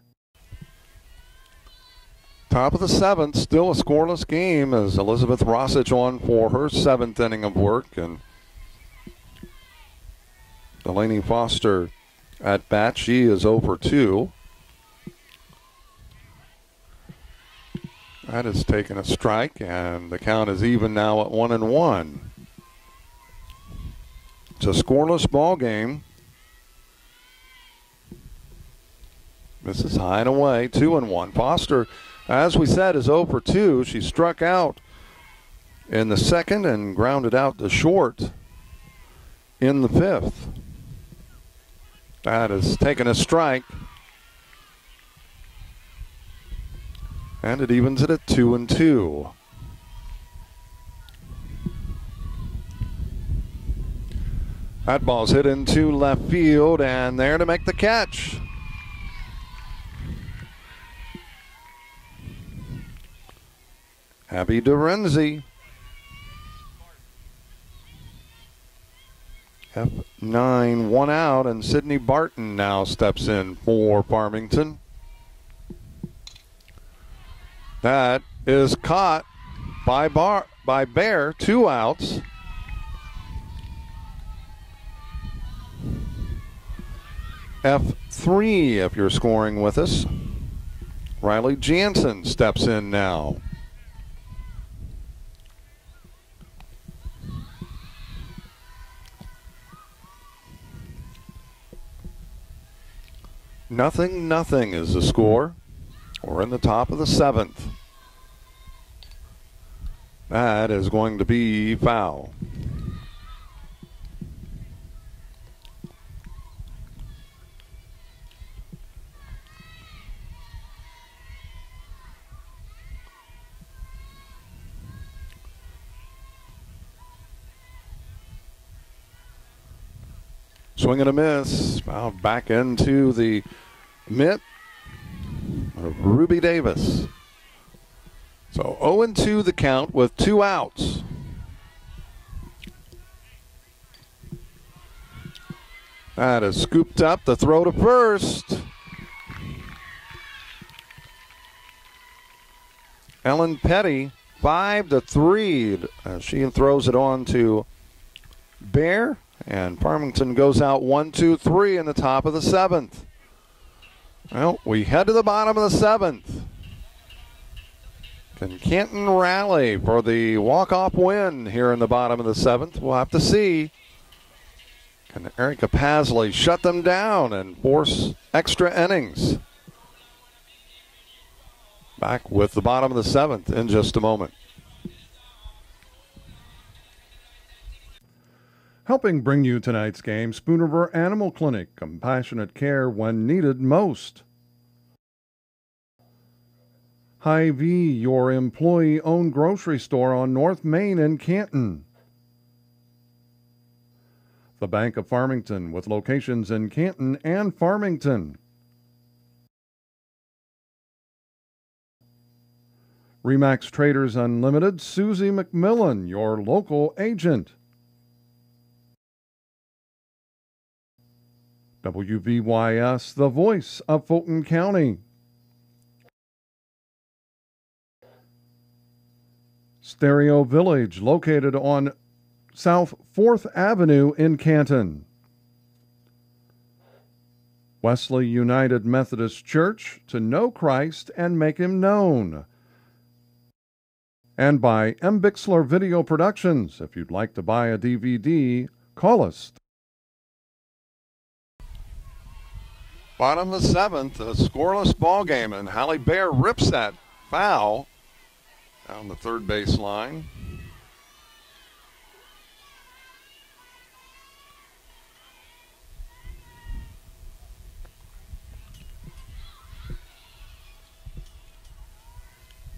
Top of the seventh, still a scoreless game as Elizabeth Rossich on for her seventh inning of work and Delaney Foster at bat. She is over 2. That has taken a strike, and the count is even now at one and one. It's a scoreless ball game. This is high and away, two and one. Foster, as we said, is oh over 2. She struck out in the second and grounded out to short in the fifth. That has taken a strike. And it evens it at two and two. That ball's hit into left field and there to make the catch. Abby DeRenzi. F9, one out, and Sydney Barton now steps in for Farmington. That is caught by Bar by Bear, two outs. F3 if you're scoring with us. Riley Jansen steps in now. Nothing, nothing is the score. We're in the top of the seventh. That is going to be foul. Swing and a miss. Now back into the mitt of Ruby Davis. So 0 2 the count with two outs. That is scooped up. The throw to first. Ellen Petty, five to three. Uh, she throws it on to Bear. And Farmington goes out one, two, three in the top of the seventh. Well, we head to the bottom of the seventh. Can Canton rally for the walk-off win here in the bottom of the seventh? We'll have to see. Can Erica Pasley shut them down and force extra innings? Back with the bottom of the seventh in just a moment. Helping bring you tonight's game, Spoon River Animal Clinic, compassionate care when needed most. Hy-Vee, your employee owned grocery store on North Main in Canton. The Bank of Farmington, with locations in Canton and Farmington. Remax Traders Unlimited, Susie McMillan, your local agent. WBYS, the voice of Fulton County. Stereo Village, located on South 4th Avenue in Canton. Wesley United Methodist Church, to know Christ and make him known. And by M. Bixler Video Productions. If you'd like to buy a DVD, call us Bottom of the seventh, a scoreless ball game, and Hallie Bear rips that foul down the third base line.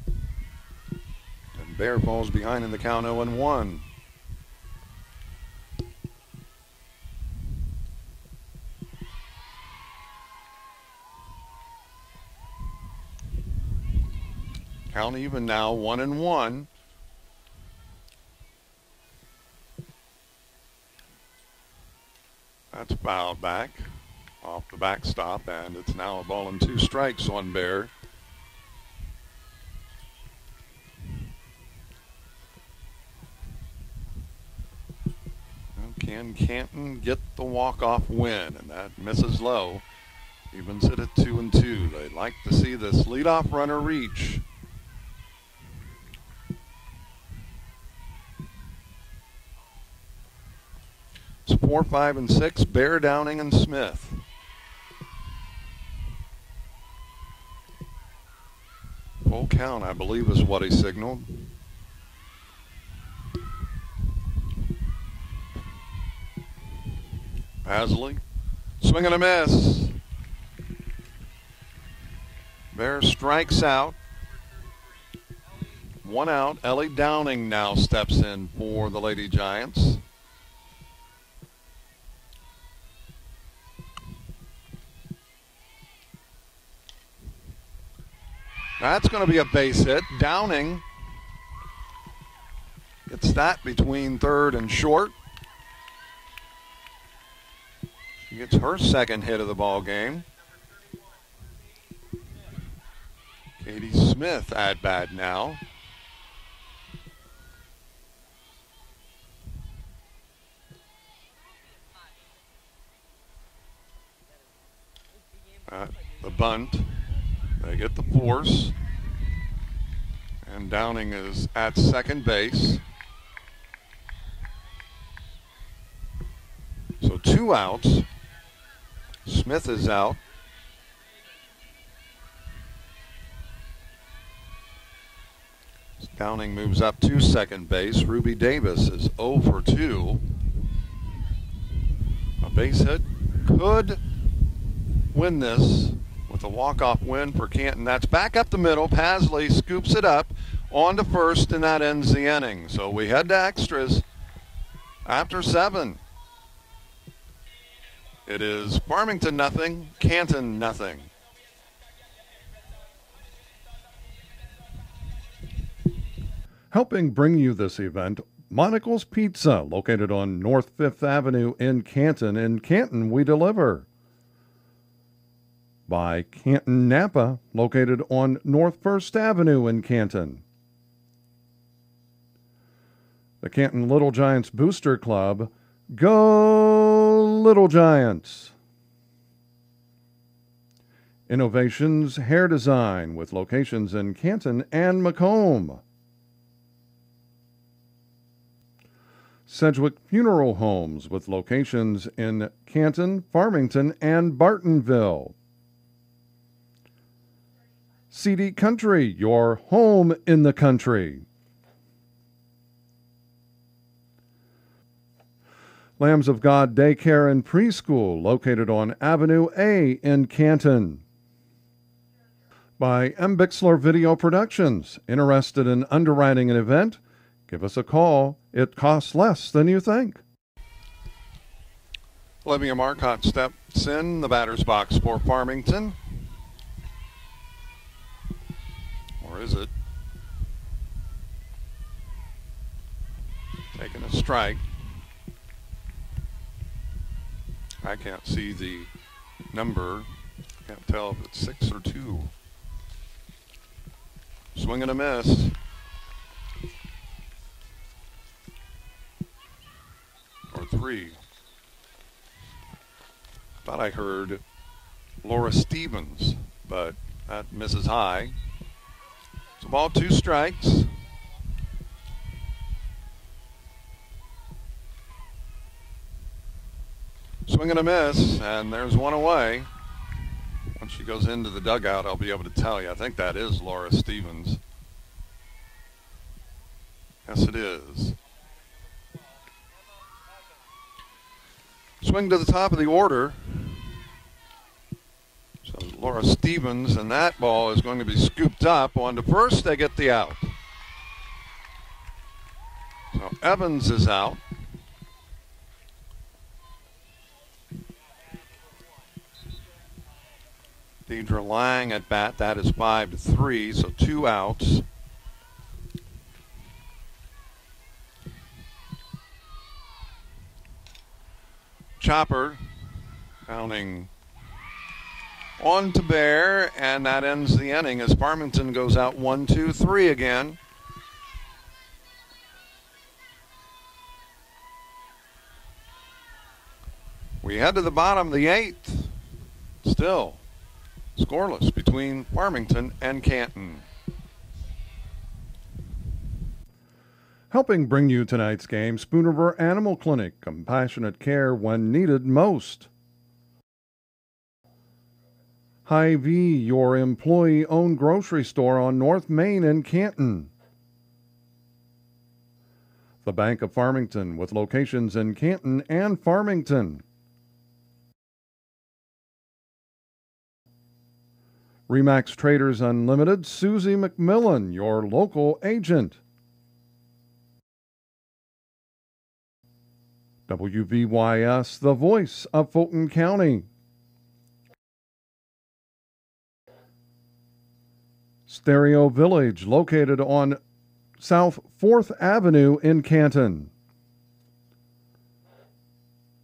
And Bear falls behind in the count 0 1. Count even now, one and one. That's fouled back off the backstop, and it's now a ball and two strikes on Bear. Can Canton get the walk-off win? And that misses low. Evens it at two and two. They'd like to see this leadoff runner reach. It's four, five, and six. Bear, Downing, and Smith. Full count, I believe, is what he signaled. Pasley, swing and a miss. Bear strikes out. One out. Ellie Downing now steps in for the Lady Giants. That's going to be a base hit. Downing gets that between third and short. She gets her second hit of the ball game. Katie Smith at bat now. at the bunt. Get the force. And Downing is at second base. So two outs. Smith is out. Downing moves up to second base. Ruby Davis is 0 for 2. A base hit could win this with a walk-off win for Canton. That's back up the middle. Pasley scoops it up on to first, and that ends the inning. So we head to extras after seven. It is Farmington nothing, Canton nothing. Helping bring you this event, Monical's Pizza, located on North Fifth Avenue in Canton. In Canton, we deliver. By Canton Napa, located on North First Avenue in Canton. The Canton Little Giants Booster Club. Go Little Giants! Innovations Hair Design with locations in Canton and Macomb. Sedgwick Funeral Homes with locations in Canton, Farmington, and Bartonville. CD Country, your home in the country. Lambs of God Daycare and Preschool, located on Avenue A in Canton. By M. Bixler Video Productions. Interested in underwriting an event? Give us a call. It costs less than you think. Olivia Marcotte steps in the batter's box for Farmington. Is it? Taking a strike. I can't see the number. Can't tell if it's six or two. Swing and a miss. or three. Thought I heard Laura Stevens, but that misses high. Ball, two strikes. Swing and a miss, and there's one away. Once she goes into the dugout, I'll be able to tell you. I think that is Laura Stevens. Yes, it is. Swing to the top of the order. Laura Stevens, and that ball is going to be scooped up onto first. They get the out. So Evans is out. Deidre Lang at bat. That is five to three, so two outs. Chopper pounding on to Bear, and that ends the inning as Farmington goes out one, two, three again. We head to the bottom of the eighth. Still scoreless between Farmington and Canton. Helping bring you tonight's game, Spoon River Animal Clinic, compassionate care when needed most. Hy-Vee, your employee owned grocery store on North Main in Canton. The Bank of Farmington, with locations in Canton and Farmington. Remax Traders Unlimited, Susie McMillan, your local agent. WBYS, the voice of Fulton County. Stereo Village, located on South 4th Avenue in Canton.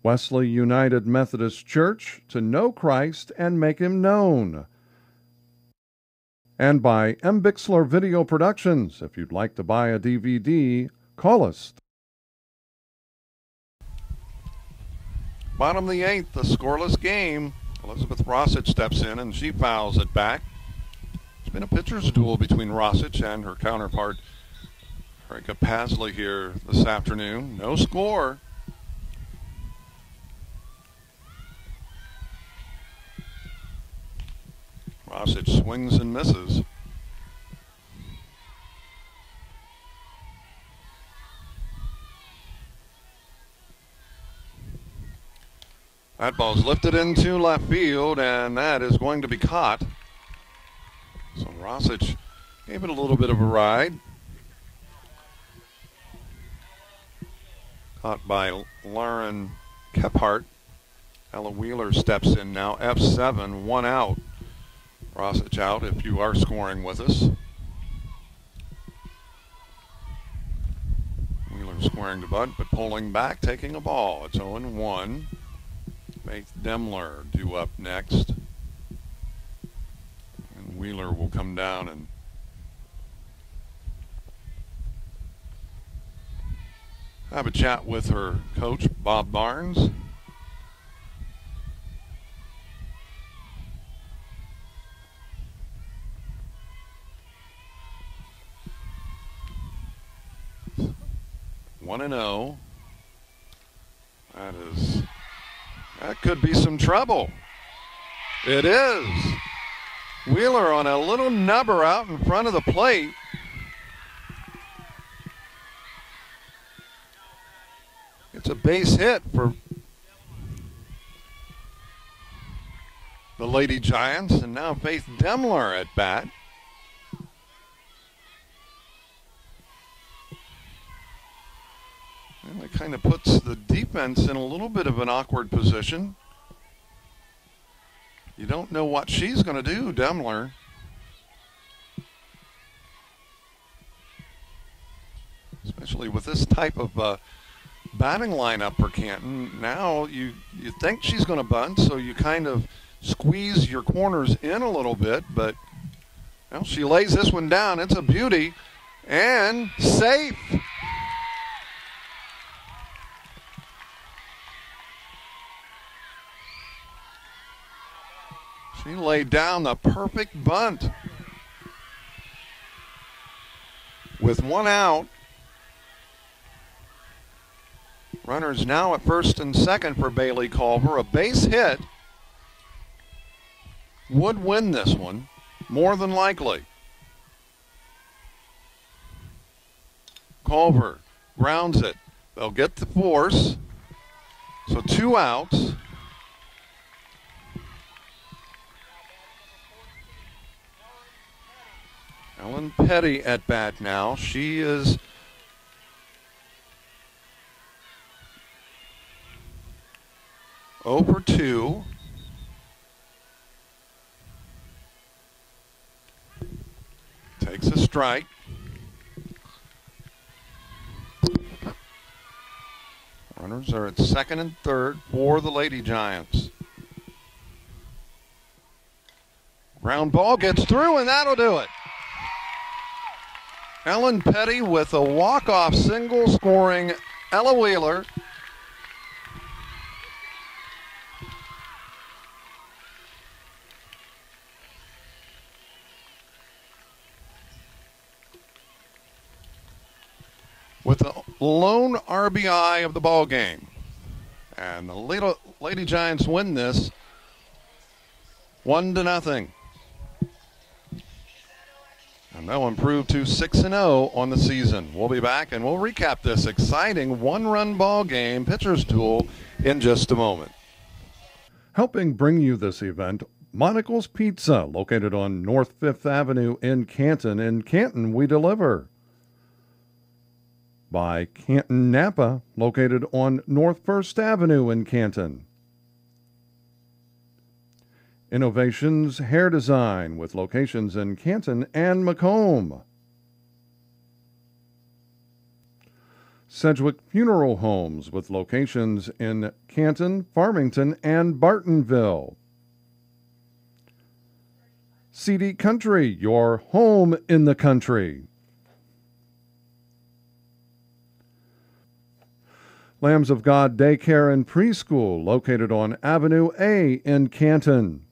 Wesley United Methodist Church, to know Christ and make him known. And by M. Bixler Video Productions. If you'd like to buy a DVD, call us Bottom of the eighth, the scoreless game. Elizabeth Rossich steps in and she fouls it back. Been a pitcher's duel between Rossich and her counterpart, Erika Pasley here this afternoon. No score. Rossich swings and misses. That ball's lifted into left field, and that is going to be caught. So Rossich gave it a little bit of a ride. Caught by Lauren Kephart. Ella Wheeler steps in now. F7, one out. Rossich out if you are scoring with us. Wheeler squaring to bunt, but pulling back, taking a ball. It's 0 1. Faith Demler due up next. Wheeler will come down and have a chat with her coach, Bob Barnes. One and zero. Oh. That is that could be some trouble. It is. Wheeler on a little nubber out in front of the plate. It's a base hit for the Lady Giants, and now Faith Demler at bat. And it kind of puts the defense in a little bit of an awkward position. You don't know what she's going to do, Demler. Especially with this type of uh, batting lineup for Canton. Now you, you think she's going to bunt, so you kind of squeeze your corners in a little bit, but well, she lays this one down. It's a beauty and safe. She laid down the perfect bunt. With one out, runners now at first and second for Bailey Culver. A base hit would win this one, more than likely. Culver grounds it. They'll get the force. So two outs. Ellen Petty at bat now. She is over two. Takes a strike. Runners are at second and third for the Lady Giants. Ground ball gets through, and that'll do it. Ellen Petty with a walk-off single scoring Ella Wheeler. With the lone RBI of the ball game. And the Little Lady Giants win this one to nothing. And they'll improve to 6 0 on the season. We'll be back and we'll recap this exciting one run ball game, pitcher's duel, in just a moment. Helping bring you this event, Monical's Pizza, located on North Fifth Avenue in Canton. In Canton, we deliver. By Canton Napa, located on North First Avenue in Canton. Innovations Hair Design with locations in Canton and Macomb. Sedgwick Funeral Homes with locations in Canton, Farmington, and Bartonville. CD Country, your home in the country. Lambs of God Daycare and Preschool, located on Avenue A in Canton.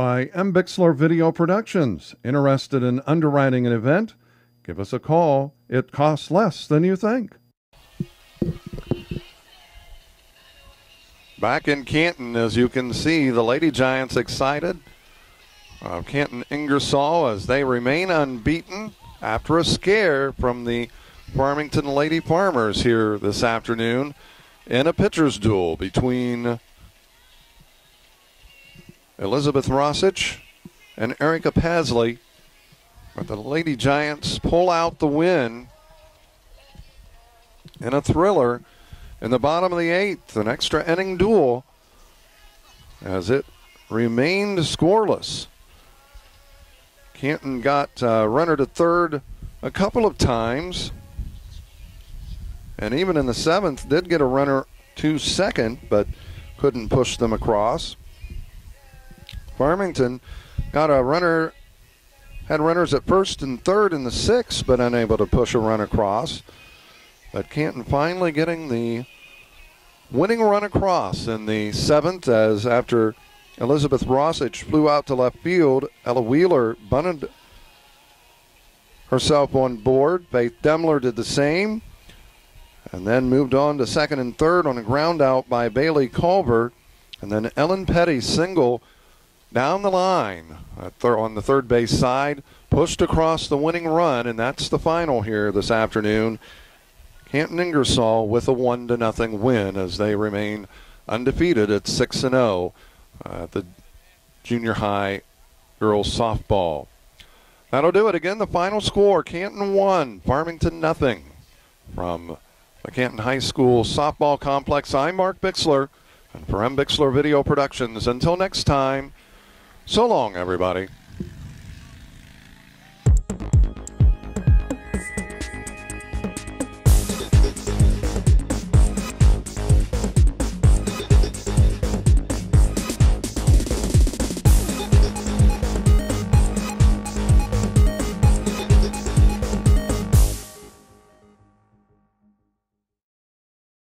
By M. Bixler Video Productions. Interested in underwriting an event? Give us a call. It costs less than you think. Back in Canton, as you can see, the Lady Giants excited. Uh, Canton Ingersoll as they remain unbeaten after a scare from the Farmington Lady Farmers here this afternoon in a pitcher's duel between Elizabeth Rossich and Erica Pasley. But the Lady Giants pull out the win in a thriller in the bottom of the eighth, an extra inning duel as it remained scoreless. Canton got uh, runner to third a couple of times, and even in the seventh, did get a runner to second, but couldn't push them across. Farmington got a runner, had runners at first and third in the sixth, but unable to push a run across. But Canton finally getting the winning run across in the seventh as after Elizabeth Rossich flew out to left field, Ella Wheeler bunted herself on board. Faith Demler did the same and then moved on to second and third on a ground out by Bailey Culver. And then Ellen Petty single down the line on the third base side, pushed across the winning run, and that's the final here this afternoon. Canton Ingersoll with a one to nothing win as they remain undefeated at six and zero uh, at the junior high girls softball. That'll do it again. The final score: Canton one, Farmington nothing. From the Canton High School softball complex, I'm Mark Bixler, and for M Bixler Video Productions. Until next time, so long, everybody.